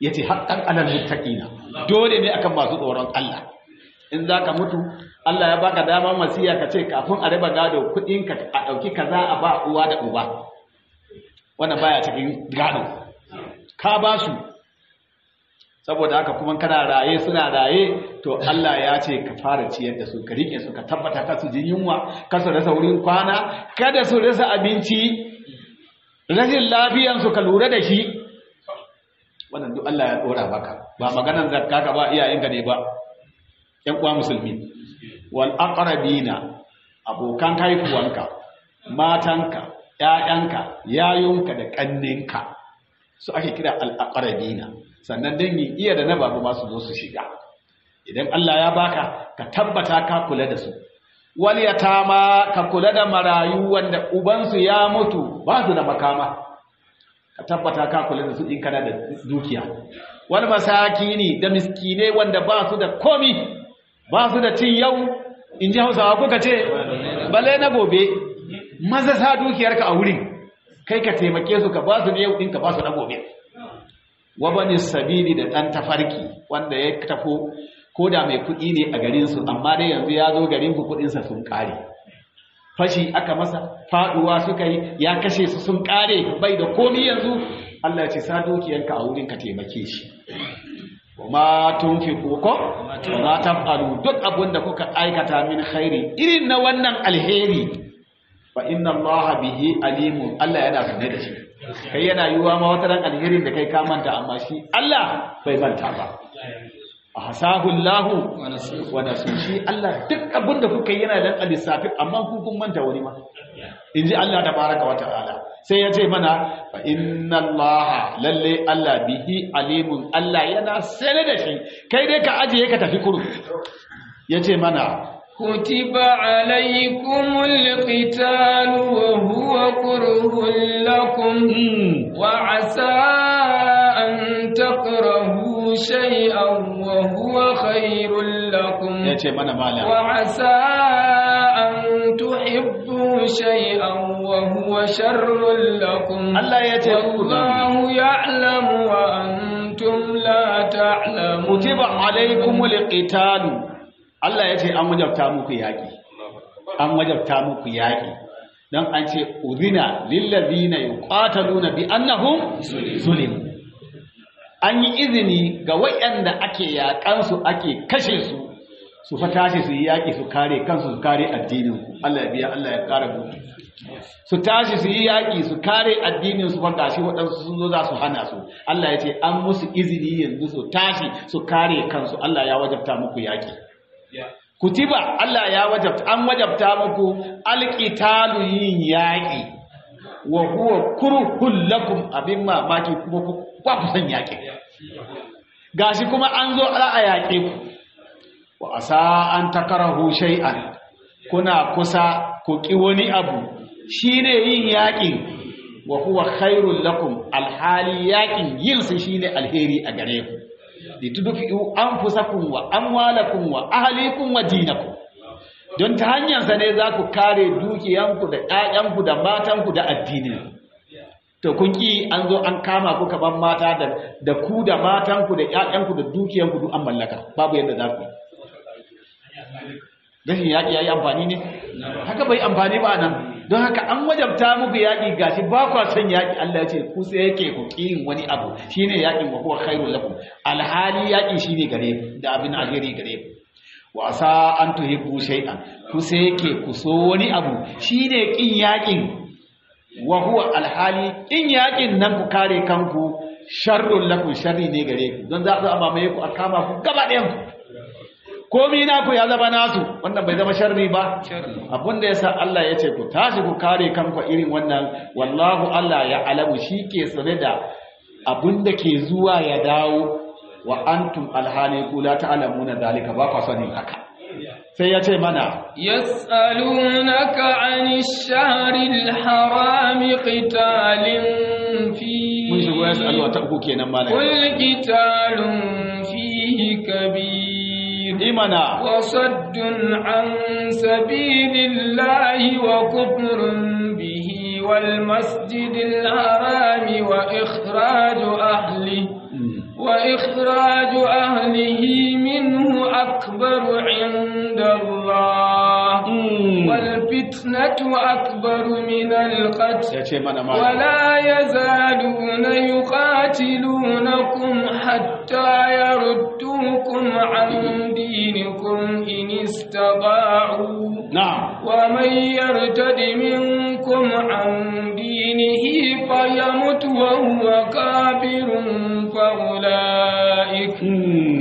ya ce haqqan alal muttaqina. Dole ne akan masu tsoron Allah. In zaka mutu Allah ya baka dama wasiya ka ce kafin a raba gado kuɗin ka a ɗauki kaza a ba uwa da uba. Wannan baya cikin gado. Ka ba su. Saboda haka kuma kana raye suna raye to Allah ya ce ka fara ciyar da su ka riƙe su ka tabbata ka su jin yunwa ka su rasa wurin kwana kada su rasa abinci. Rashin lafiyan su ka lura da shi. Wannan duk Allah ya dora maka. Ba maganan zakka ka ba iyayenka ne ba. Ƴan uwa musulmi. Wal aqrabina abokan haifuwanka matanka ƴaƴanka yayunka da ƙanninka. Su ake kira al aqrabina. Sannan dangin iya da na babu masu zo su shiga. Idan Allah ya baka ka tabbata ka kula da su. Wal yatama ka kula da marayu wanda ubansu ya mutu ba su da makama. Ka tabbata ka kula da su in kana da dukiya. Wal masakini da miskine wanda ba su da komi ba su da cin yau in ji hausawa kuka ce balle na gobe maza sa dukiyarka a wurin kai ka taimake su ka ba su ne ka ba su na gobe. Wa sabili da dan tafarki wanda ya tafo ko da mai kuɗi ne a garin su amma dai yanzu ya zo garin ku kuɗin sa sun kare fashi aka masa faɗuwa suka yi ya kashe su sun kare bai da komi yanzu. Allah ce sa dukiyanka a wurin ka taimake shi. Ma tunfiqu ko? Ma taf'alu duk abin da kuka aikata min khairi irin na wannan alheri fa inna Allah bihi alimun. Allah yana sane da shi. Kai yana yiwa ma wata ran alherin da kai ka manta amma shi Allah bai manta ba. Ahsahu Allah wa nasu shi Allah duk abin da kuka yana dan alisafi amma ku kun manta wani ma. Inji Allah tabaraka wa ta'ala. sai ya ce mana fa inna Allah lalle Allah bihi alimun Allah yana sane da shi. Kai dai ka ajiye ka tafi kuru ya mana kutiba alaikumul qitalu wa huwa kurhun lakum hmm. wa asa an takrahu shay'an wa huwa khairul lakum ya mana malam. wa asa an tuhibbu shay'an huwa sharrun lakum. Allah ya ce wallahu ya'lamu wa antum la ta'lamun. Kutiba alaykumul qitalu Allah ya ce an wajabta muku yaƙi. An wajabta muku yaƙi. Don an ce udhina lillazina yuqataluna bi annahum zulim. An yi izini ga wayanda ake yaƙansu ake kashe su. Su fa tashi su yi yaki su kare kansu su kare addinin ku. Allah ya biya Allah ya kare mu. Su tashi su yi yaƙi su kare addinin su wanda shi waɗansu sun zo za su hana su. Allah ya ce an musu izini yanzu su tashi su kare kansu. Allah ya wajabta muku yaƙi. Kutiba Allah ya wajabta an wajabta muku alqitalu yin yaƙi. Wa huwa kurhul lakum abin mamaki kuma ku ba ku san yaƙi gashi kuma an zo ala a yaƙe ku. Wa asa an takarahu shay'an. Kuna kusa ku ki wani abu. Shine yin yaƙin wa huwa khairul lakum. Alhali yaƙin yin sa shine alheri a gare ku. Litudfi'u anfusakum wa amwalakum wa ahlikum wa dinakum. Don ta hanyar sa ne za ku kare dukiyanku da ƴaƴanku da matanku da addinin. To kun ki an zo an kama ku kaman mata da da ku da matanku da ƴaƴanku da dukiyanku duk an mallaka. Babu yadda za ku yi. Rashin yaƙi ya yi amfani ne? Haka bai amfani ba nan. Don haka an wajabta muku yaƙi gashi ba kwa son yaƙi. Allah ya ce ku sai yake ku ƙiyin wani abu. Shine yaƙin wa huwa khairul lakum. Alhali yaƙi shine gare da abin alheri gare wa sa an tuhibbu shay'an. Ku sai yake ku so wani abu. Shine ƙin yaƙin. Wa huwa alhali ƙin yaƙin nan ku kare kanku sharrul lakum sharri ne gare ku. Don za su amamaye ku a kama ku gaba ɗayan ku. komi naku ya zama nasu wannan bai zama sharri ba. Abin da yasa Allah ya ce ku tashi ku kare kanku irin wannan wallahu Allah ya alamu shi ke sane da abin da ke zuwa ya dawo. Wa antum alhali ku la ta'lamuna zalika ba ku sani haka. Sai ya ce mana yas'alunaka 'anish shahril harami qitalin fi mun shigo yas'alu ta uku kenan malaka kul qitalun fihi kabir. imana وصد عن سبيل الله وكفر به والمسجد الحرام وإخراج أهله وإخراج أهله منه أكبر عند الله والفتنة أكبر من القتل ya ce mana malam ولا يزالون يقاتلونكم حتى يردوكم عن دينكم إن استطاعوا na'am ومن يرتد منكم عن دينه فيمت وهو كافر فأولئك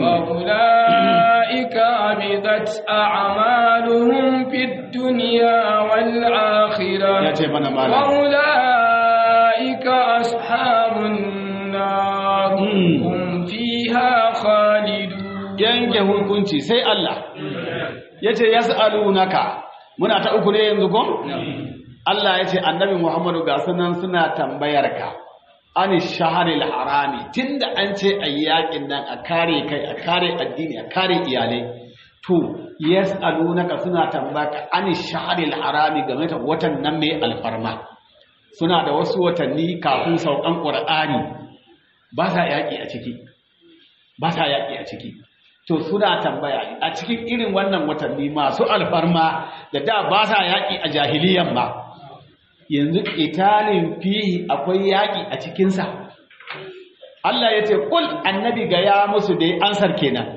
فأولئك عبدت أعمالهم في الدنيا والآخرة ya ce mana malam وأولئك أصحاب النار هم فيها خالدون yanke hukunci sai Allah ya ce yas'alunaka muna ta uku ne yanzu ko Allah ya ce annabi Muhammadu ga sunan suna tambayar ka ani shaharil harami tunda an ce a yaƙin nan a kare kai a kare addini a kare iyalai to yas'alunaka suna tambaya ka ani shaharil harami game da watan nan mai alfarma? Suna da wasu watanni kafin saukan ƙur'ani ba sa yaƙi a ciki. Ba sa yaƙi a ciki. To suna tambaya a cikin irin wannan watanni masu alfarma da da ba sa yaƙi a jahiliyan ba yanzu italin fihi akwai yaƙi a cikinsa. Allah ya ce kul annabi ga ya musu dai ansar kenan.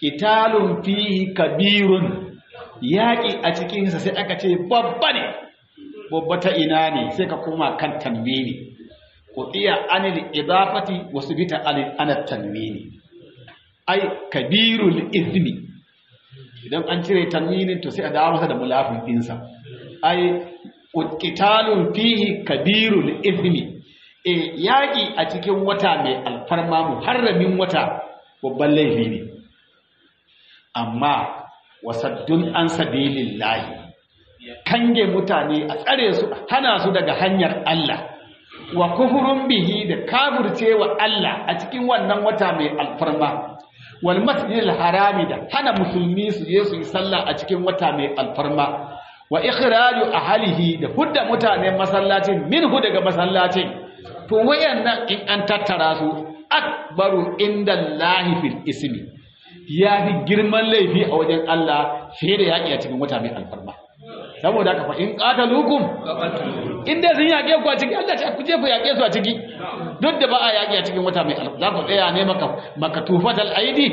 Qitalun fihi kabirun yaƙi a cikinsa sai aka ce babba ne babba ta ina ne? Sai ka koma kan tanwini. Qutiya anil idafati wa subita anil tanwini. Ai kabirul izmi idan an cire tanwinin to sai a dawo masa da mulafin dinsa ai qitalun fihi kabirul izmi e yaƙi a cikin wata mai alfarma muharramin wata babban laifi ne. Amma wasaddun an sabilillahi kange mutane a tsare su hana su daga hanyar Allah. Wa kufurun bihi da kafircewa Allah a cikin wannan wata mai alfarma. Wal masjidil harami da hana musulmi su je su yi sallah a cikin wata mai alfarma. Wa ikhraju ahlihi da hudda mutane masallacin minhu daga masallacin. To wayannan in an tattara su akbaru indallahi fil ismi. Ya girman laifi a wajen Allah fiye da yaƙi a cikin wata mai alfarma. Saboda haka fa in qatalukum inda sun yaƙe ku a ciki Allah ta kuje ku yaƙe su a ciki. Duk da ba a yaƙi a cikin wata alfarma za ku tsaya ne maka maka tufatal aidi?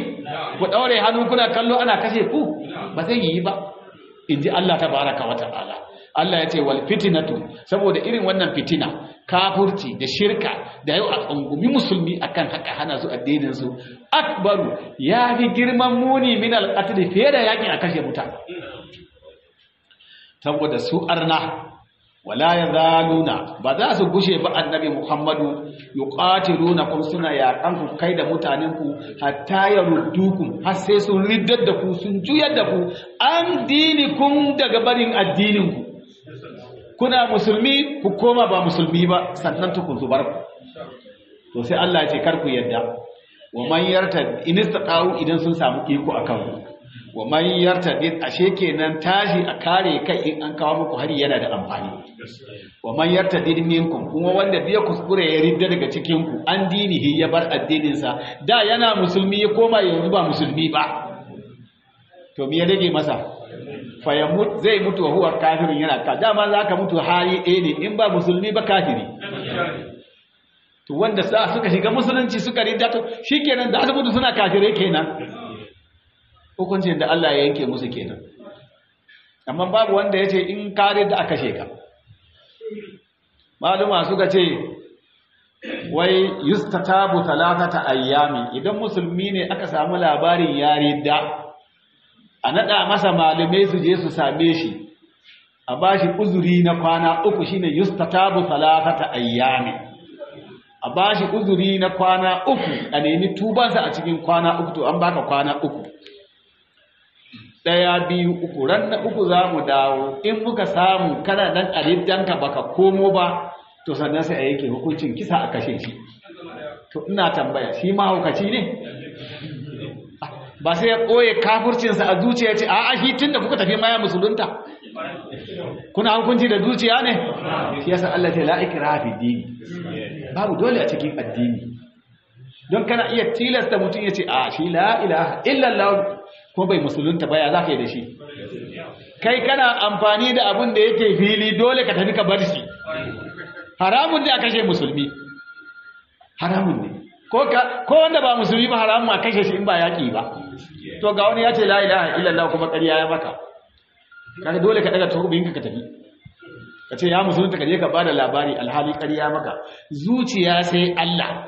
Ku daure hannu kuna kallo ana kashe ku? Ba zai yi ba. Inji Allah tabaraka wa ta'ala. Allah ya ce wal fitinatu saboda irin wannan fitina kafurci da shirka da yau a tsangumi musulmi akan haka hana su addinin su akbaru ya fi girman muni min alqatl fiye da yaƙin a kashe mutane. Saboda su arna wala yazaluna ba za su gushe ba annabi Muhammadu yuqatiluna kun suna yaƙan ku kai da mutanen ku hatta yaruddukum har sai sun riddar da ku sun juyar da ku an dinikum daga barin addinin ku kuna musulmi ku koma ba musulmi ba sannan tukun su bar ku. To sai Allah ya ce kar ku yadda. Wa man yarta in istaqau idan sun samu iko akan ku wa man yarta din ashe kenan tashi a kare kai in an kawo muku hari yana da amfani. Wa man yarta din minkum kuma wanda biya kuskure ya ridda daga cikin ku an dinihi ya bar addinin sa da yana musulmi ya koma yanzu ba musulmi ba. To me ya rage masa? Fayamut zai mutu wa huwa kafirin yana ka dama za ka mutu hali ɗaya ne in ba musulmi ba kafiri. To wanda sa suka shiga musulunci suka rinda to shikenan da su mutu suna kafirai kenan. Hukuncin da Allah ya yanke musu kenan. Amma babu wanda ya ce in kare da aka sheka. Maluma suka ce wai yustatabu talatata ayyami. Idan musulmi ne aka samu labarin ya ridda a naɗa masa malamai su je su same shi a ba shi uzuri na kwana uku shine yustatabu salatata ayyami. A ba shi uzuri na kwana uku a nemi tubansa a cikin kwana uku to an baka kwana uku. Ɗaya biyu uku. Ran na uku za mu dawo. In muka samu kana nan a riddanka baka komo ba to sannan sai a yake hukuncin kisa a kashe shi. To ina tambaya shi mahaukaci ne? Ba sai ya ɓoye kafurcinsa a zuciya ce a shi tun da kuka tafi maya musulunta. Kuna hukunci da zuciya ne? Shi yasa Allah ce la'ikira fi dini. Babu dole a cikin addini. Don kana iya tilasta mutum ya ce a shi la ilaha illallah ko bai musulunta ba ya za ka yi da shi? Kai kana amfani da abin da yake fili dole ka tafi ka bar shi. Haramun ne a kashe musulmi. Haramun ne. Ko wanda ba musulmi ba haramun a kashe shi in ba yaƙi ba. To ga wani ya ce la ilaha illallah kuma ƙarya ya maka. Kaga dole ka daga tukubinka ka tafi. Ka ce ya musulunta ka je ka ba da labari alhali ƙarya maka. Zuciya sai Allah.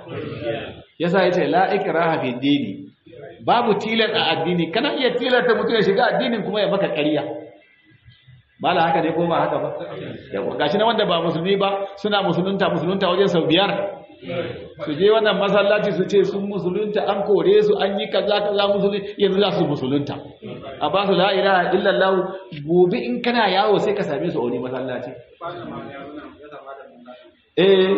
Yasa ya ce la ikraha fi dini. Babu tilan a addini. Kana iya tilasta mutum ya shiga addinin kuma ya maka ƙarya. La haka ne ko ba haka ba? Yawa gashi na wanda ba musulmi ba suna musulunta musulunta wajen sau biyar. Su je wannan masallaci su ce sun musulunta an kore su an yi kaza kaza musulunta yanzu za su musulunta. A ba su la ilaha illallah gobe in kana yawo sai ka same su a wani masallaci. Eh.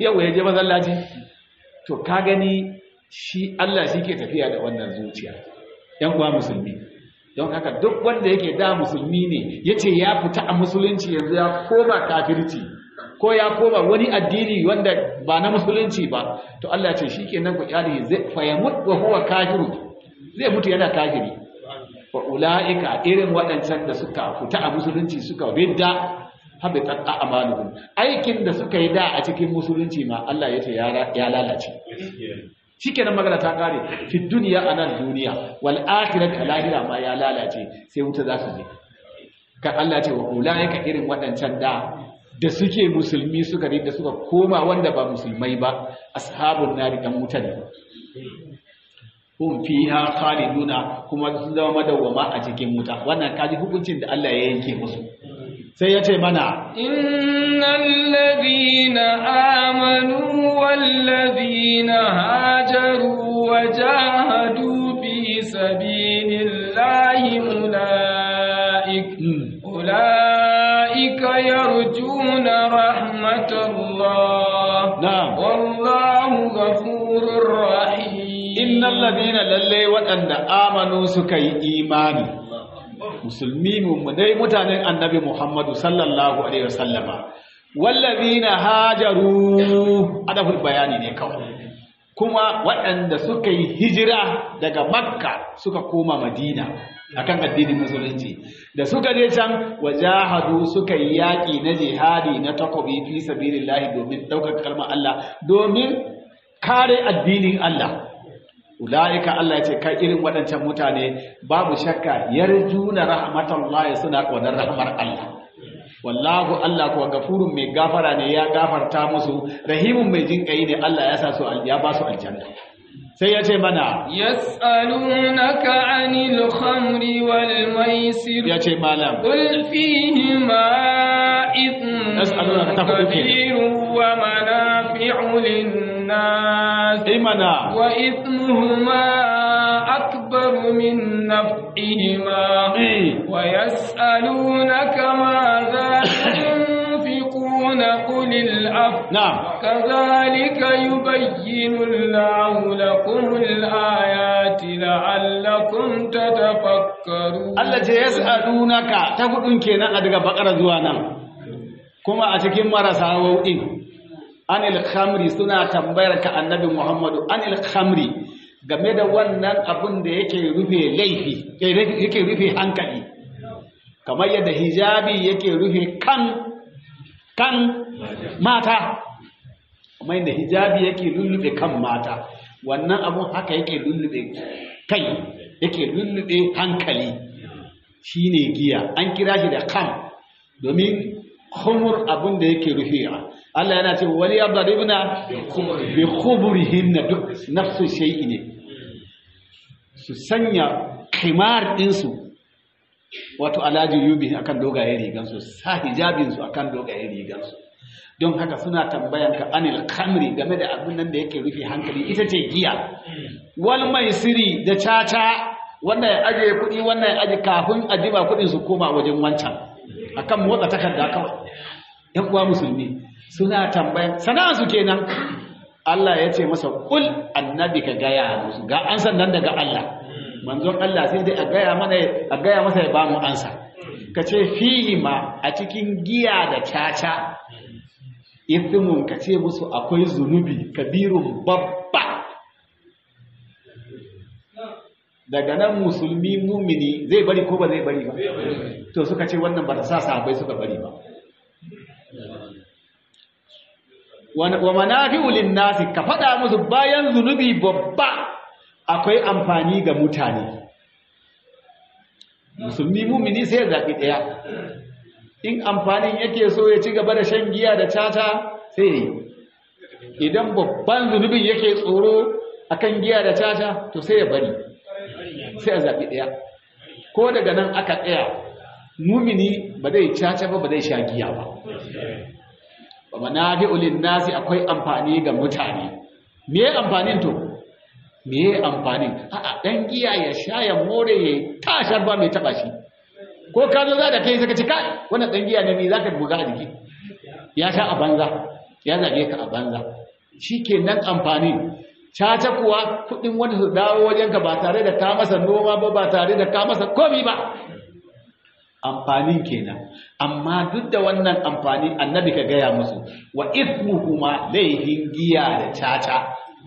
Yau ya je masallaci. To ka gani shi Allah shi ke tafiya da wannan zuciya. Yan kuwa musulmi don haka duk wanda yake da musulmi ne ya ce ya fita a musulunci yanzu ya koma kafirci ko ya koma wani addini wanda ba na musulunci ba to Allah ya ce shikenan ku ƙyale zai fayamut wa huwa kafiru. Zai mutu yana kafiri. Wa ulaika irin waɗancan da suka fita a musulunci suka ridda habitat a'maluhum. Aikin da suka yi da a cikin musulunci ma Allah ya ce ya lalace. Shikenan magana ta kare fi duniya a nan duniya wal akhirati lahira ma ya lalace sai wuta za su je. Kan Allah ce wa ulaika irin waɗancan da da suke musulmi suka da suka koma wanda ba musulmai ba ashabun nari dan wuta ne. Hum fiha khaliduna kuma sun zama madawwama a cikin wuta. Wannan kaji hukuncin da Allah ya yanke musu. Sai ya ce mana innal ladina amanu wal ladina hajaru wajahadu fi sabilillahi ulaik ulaika yarjuna rahmatallah. Wallahu ghafurur rahim. Innal ladina lalle waɗanda amanu suka yi imani musulmi mummunai mutanen annabi Muhammadu sallallahu alaihi wasallama. Wallazina hajaru adaful bayani ne kawai. Kuma waɗanda suka yi hijira daga makka suka koma madina akan addinin musulunci. Da suka je can wajahadu suka yi yaƙi na jihadi na takobi fi sabilillahi domin ɗaukar kalmar Allah domin kare addinin Allah. Ulaika Allah ce kai irin waɗancan mutane babu shakka yarjuna rahmatallahi suna ƙaunar rahmar Allah. Wallahu Allah kuwa gafurun mai gafara ne ya gafarta musu rahimun mai jinƙayi ne Allah ya sa su ya ba su aljanna. Sai ya ce mana yas'alunaka 'anil khamri wal maisir. Ya ce malam. Qul fihima ithmun Yas'alunaka kabirun wa manafi'u imana wa ithmuhuma akbaru min naf'ihima Eh. wa yas'alunaka madha yunfiquna qul al-'afwa na'am كذلك يبين الله لكم الآيات لعلكم تتفكرون Allah ce yas'alunaka ta hudun kenan a daga bakara zuwa nan kuma a cikin marasa wau'in anil khamri suna tambayar ka annabi Muhammadu anil khamri game da wannan abun da yake rufe laifi yake rufe hankali. Kamar yadda hijabi yake rufe kan kan mata. Kamar yadda hijabi yake lullube kan mata. Wannan abun haka yake lullube kai yake lullube hankali. Shine giya. An kira shi da kam domin khumur abun da yake rufewa. Allah yana ce wali yadribna bi khuburihinna duk nafsu shay'i ne. Su sanya khimar ɗinsu wato alaji yubi akan dogayen rigansu sa hijabinsu akan dogayen rigansu. Don haka suna tambayan ka anil khamri game da abin nan da yake rufe hankali ita ce giya. Wal maisiri da caca wannan ya aje kuɗi wannan ya aje kafin a jima kuɗin su koma wajen wancan. Akan motsa takarda kawai. Yan uwa musulmi suna tambayan sana'arsu kenan. Allah ya ce masa kul annabi ka gaya musu. Ga an sannan daga Allah. Manzon Allah sai dai a gaya mana a gaya masa ya ba mu ansa. Ka ce fihi ma a cikin giya da caca ithmun ka ce musu akwai zunubi kabirun babba. Daga nan musulmi mumini zai bari ko ba zai bari ba? To suka ce wannan ba ta sa sahabbai suka bari ba. Wa manafi'u lin-nasi ka faɗa musu bayan zunubi babba akwai amfani ga mutane. Musulmi mumini sai ya zaɓi ɗaya. In amfanin yake so ya ci gaba da shan giya da caca sai ya yi. Idan babban zunubin yake tsoro akan giya da caca to sai ya bari. Sai a zaɓi ɗaya. Ko daga nan aka tsaya mumini ba zai caca ba ba zai sha giya ba. Ba manafi'u lin-nasi akwai amfani ga mutane. Me amfanin to? Me amfanin? A'a dan giya ya sha ya more ya tashar ba mai taba shi. Ko ka zo za da kai saka ci kai wannan dan giya ne me zaka buga a jiki. Ya sha a banza ya zage ka a banza. Shikenan amfani. Caca kuwa kuɗin wanda su dawo wajenka ba tare da ka masa noma ba ba tare da ka masa komi ba. Amfanin kenan. Amma duk da wannan amfani annabi ka gaya musu wa ithmuhuma laifin giya da caca.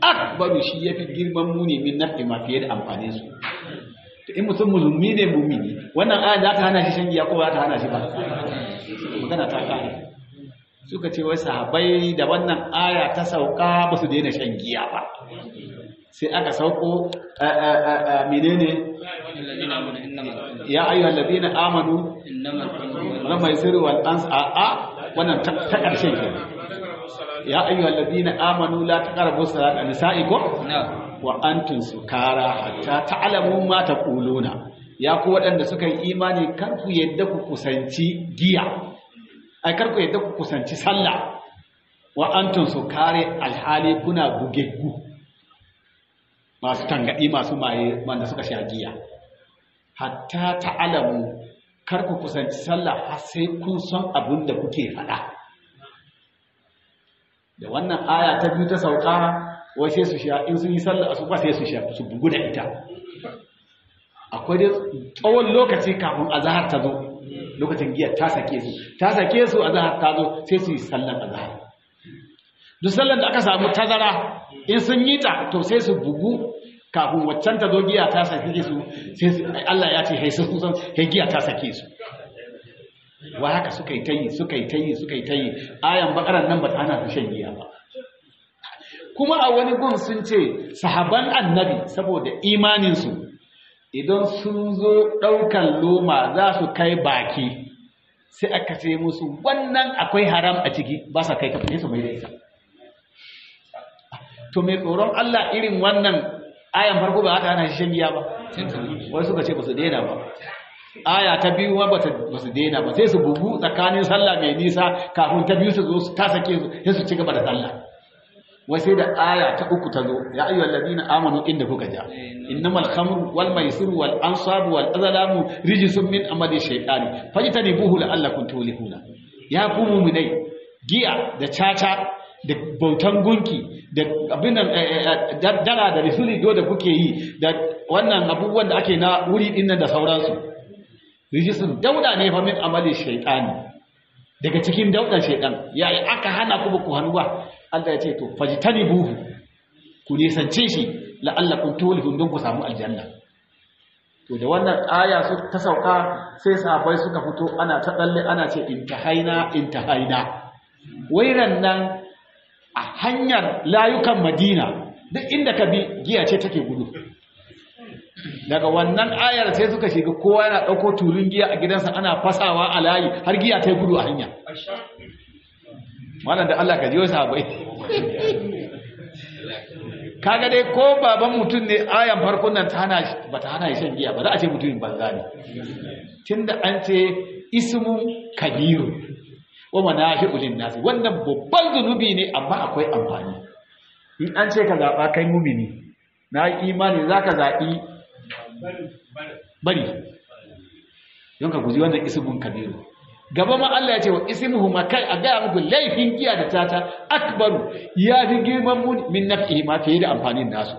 Akbaru shi yafi girman muni min nafi ma fiye da amfanin su. To in mutum musulmi ne mumini wannan aya za ta hana shi shan giya ko za ta hana shi ba? Magana ta kare suka ce wai sahabbai da wannan aya ta sauka ba su daina shan giya ba. Sai aka sauko menene? Ya ayyuhal ladina amanu mai sirri wal ans a a wannan ta ƙarshen ke ya ayyuhal ladina amanu la taqrabu salata nisaikum wa antum sukara hatta ta'lamu ma taquluna. Ya ku waɗanda suka yi imani kar ku yadda ku kusanci giya. Ai kar ku yadda ku kusanci sallah. Wa antum sukare alhali kuna bugeggu. Masu tangadi masu maye wanda suka sha giya. Hatta ta'alamu kar ku kusanci sallah har sai kun san abin da kuke faɗa. Da wannan aya ta biyu ta sauka wai sai su sha in sun yi sallah su ba sai su sha su bugu da ita. Akwai dai tsawon lokaci kafin azahar ta zo. Lokacin giyar ta sake su. Ta sake su azahar ta zo sai su yi sallan azahar. Duk sallan da aka samu tazara in sun yi ta to sai su bugu. Kafin waccan ta zo giya ta sake su sai Allah ya ce hai sun san hai giya ta sake su. Wa haka suka yi tayi suka yi tayi suka yi tayi ayan bakaran nan ba ta hana su shan giya ba. Kuma a wani gun sun ce sahaban annabi saboda imanin su idan sun zo ɗaukan loma za su kai baki. Sai aka ce musu wannan akwai haram a ciki ba sa kai kafin su mai da ita. To mai tsoron Allah irin wannan ayan farko ba ta hana shi shan giya ba. Wai suka ce ba su daina ba. Aya ta biyu ma ba su daina ba. Sai su bugu tsakanin sallah mai nisa kafin ta biyu su zo su ta sake su sai su ci gaba da sallah. Wai sai da aya ta uku ta zo ya ayyu allazina amanu inda kuka ja. Innamal khamru wal maisiru wal ansabu wal azlamu rijsun min amali shaytani fajtanibuhu la'allakum tuflihuna. Ya ku mu'minai giya da caca da bautan gunki da abin nan dara da risuli do da kuke yi da wannan abubuwan da ake na wuri ɗin nan da sauransu. Rijisun dauda ne fa min amali shaytani daga cikin daudan shaytan yayi aka hana ku ku hannu ba. Allah ya ce to fajtanibuhu ku nisance shi la'allakum tuflihun don ku samu aljanna. To da wannan aya su ta sauka sai sahabbai suka fito ana ta tsalle ana ce intahaina intahaina. Wairan nan a hanyar layukan madina duk inda ka bi giya ce take gudu. Daga wannan ayar sai suka shiga kowa yana ɗauko tulun giya a gidansa ana fasawa a layi har giya ta gudu a hanya. Wannan da Allah ka ji wasu abai kaga dai ko baban mutum ne ayan farkon nan ta hana ba ta hana shan giya ba za a ce mutumin banza ne. Tunda an ce ismu kabiru. Wa manafi'u lin-nas wannan babban zunubi ne amma akwai amfani. In an ce ka zaba kai mumini na imani zaka zabi bari. Don ka guji wannan ismun kabiru. Gaba ma Allah ya ce wa ismuhu makai a ga muku laifin giya da tata akbaru ya fi girman mun min naf'ihi ma fiye da amfanin nasu.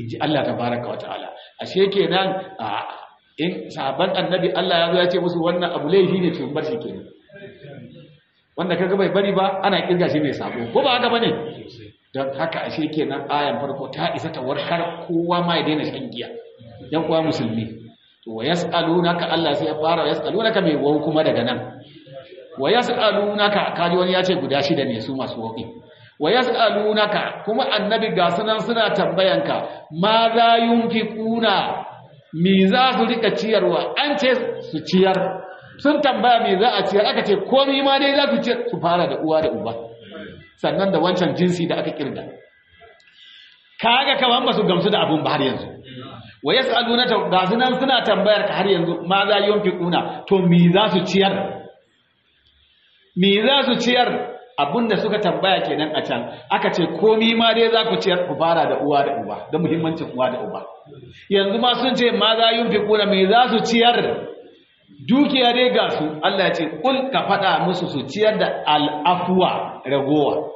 Inji Allah tabaraka wa ta'ala. Ashe kenan a in sahabban annabi Allah ya zo ya ce musu wannan abu laifi ne tun bar shi kenan. Wanda kaga bai bari ba ana ƙirga shi mai sabo. Ko ba haka ba ne? Don haka ashe kenan ayan farko ta isa ta warkar kowa ma ya daina shan giya dan kowa musulmi. To wa yasalunaka Allah sai ya fara yasalunaka mai wau kuma daga nan. Wa yasalunaka kaji wani ya ce guda shida ne su masu wauki wa yasalunaka kuma annabi ga sunan suna tambayanka ma za yunfiquna me za su riƙa ciyarwa? An ce su ciyar. Sun tambaya me za a ciyar. Aka ce komai ma dai za su ciyar. Su fara da uwa da uba. Sannan da wancan jinsi da aka ƙirga. Kaga kaman ba su gamsu da abun ba har yanzu. Wa yas'aluna ga sunan suna tambayar ka har yanzu ma za yunfiquna? To me za su ciyar? Me za su ciyar? Abin da suka tambaya kenan a can aka ce komi ma dai za ku ciyar ku fara da uwa da uba da muhimmancin uwa da uba. Yanzu ma sun ce ma za yin fikuna me za su ciyar? Dukiya dai ga su Allah ya ce kul ka faɗa musu su ciyar da al'afuwa ragowa.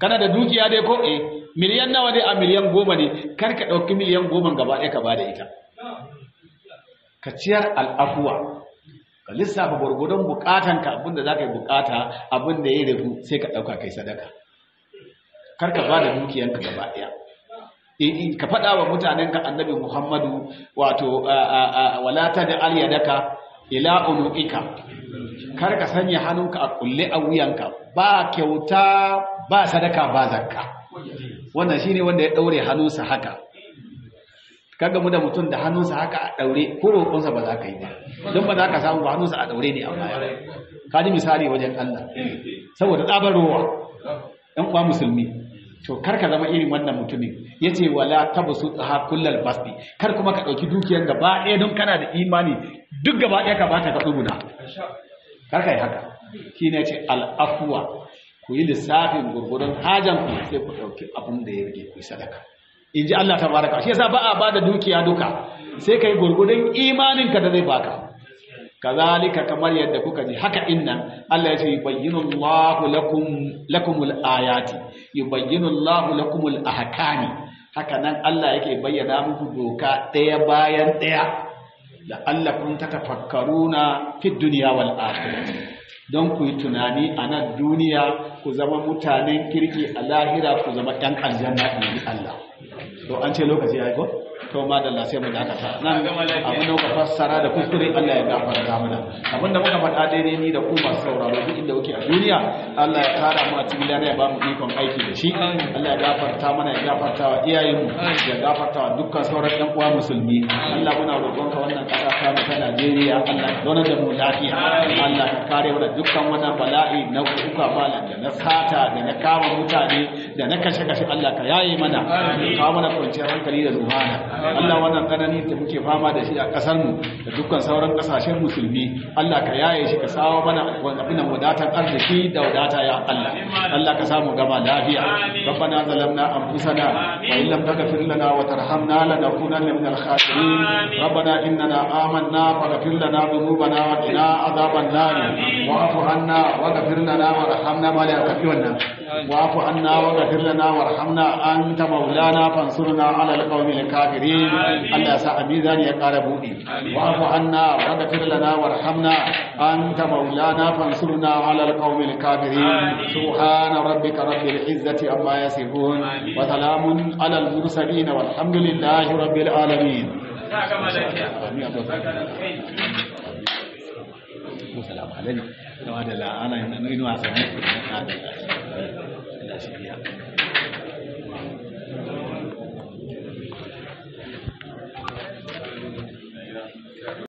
Kana da dukiya dai ko? Eh. Miliyan nawa ne a miliyan goma ne kar ka ɗauki miliyan goma gaba ɗaya ka ba da ita. Ka ciyar al'afuwa. Lissafa gwargwadon bukatanka abin da za ka yi buƙata abin da ya ragu sai ka ɗauka kai sadaka. Kar ka ba da dukiyanka gaba ɗaya. In ka faɗa wa mutanenka annabi muhammadu wato wala ta da aliyadaka ila unuqika. Kar ka sanya hannunka a kulle a wuyanka. Ba kyauta ba sadaka ba zakka. Wannan shine wanda ya daure hannunsa haka. Kaga mu da mutum da hannunsa haka a daure ko roƙonsa ba za ka yi ba. Don ba za ka samu ba hannunsa a daure ne a baya. Ka ji misali wajen Allah. Saboda tsabar rowa. Ɗan uwa musulmi to kar ka zama irin wannan mutumin. Yace wala tabsu ha kullal basdi. Kar kuma ka ɗauki dukiyar gaba ɗaya don kana da imani. Duk gaba ɗaya ka bata ka tsuguna. Kar ka yi haka. Shine ya ce al afwa ku yi lissafin gurgurun hajan ku sai ku ɗauki abin da ya rage ku sadaka. In ji Allah tabaraka shi yasa ba a ba da dukiya duka sai kai gurgurun imanin ka da zai baka kazalika kamar yadda kuka ji haka inna Allah ya ce yubayyinu Allahu lakum lakumul ayati yubayyinu Allahu lakumul ahkami haka nan Allah yake bayyana muku doka ɗaya bayan ɗaya la'allakum tatafakkaruna fid dunya wal akhirah don ku yi tunani a nan duniya ku zama mutanen kirki a lahira ku zama ɗan aljanna in Allah. To an ce lokaci ya yi ko? To ma da Allah sai mu dakata. Nan abin da muka fassara da kuskure Allah ya gafarta mana. Abin da muka faɗa daidai ni da ku masu sauraro duk inda kuke a duniya Allah ya tara mu a cikin lana ya ba mu ikon aiki da shi. Allah ya gafarta mana ya gafarta wa iyayenmu ya gafarta wa dukkan sauran ɗan uwa musulmi. Allah muna roƙonka wannan ƙasa ta mu ta Najeriya Allah ka zauna da mu lafiya. Allah ka kare mu da dukkan wannan bala'i na kuka malam da na sata da na kama mutane da na kashe-kashe. Allah ka yaye mana. Kawo mana kwanciyar hankali da lumana. Allah wannan tsanani da muke fama da shi a ƙasar mu da dukkan sauran ƙasashen musulmi Allah ka yaye shi ka sawo mana abin wadatar arziki da wadata ya Allah. Allah ka samu gama lafiya. Rabbana zalamna anfusana wa in taghfir lana wa tarhamna lanakunanna minal khasirin. Rabbana innana amanna faghfir lana dhunubana wa qina adhaban nar. Wa'fu anna waghfir lana warhamna ma la yakfiruna wa'fu anna waghfir lana warhamna anta maulana fansurna ala alqawmi alkafirin الكافرين الله سا ميزان يا قربودي واعف عنا واغفر لنا وارحمنا. أنت مولانا فانصرنا على القوم الكافرين. سبحان ربك رب العزة عما يصفون. وسلام على المرسلين والحمد لله رب العالمين. السلام عليكم. Wasanni. Allah shi biya.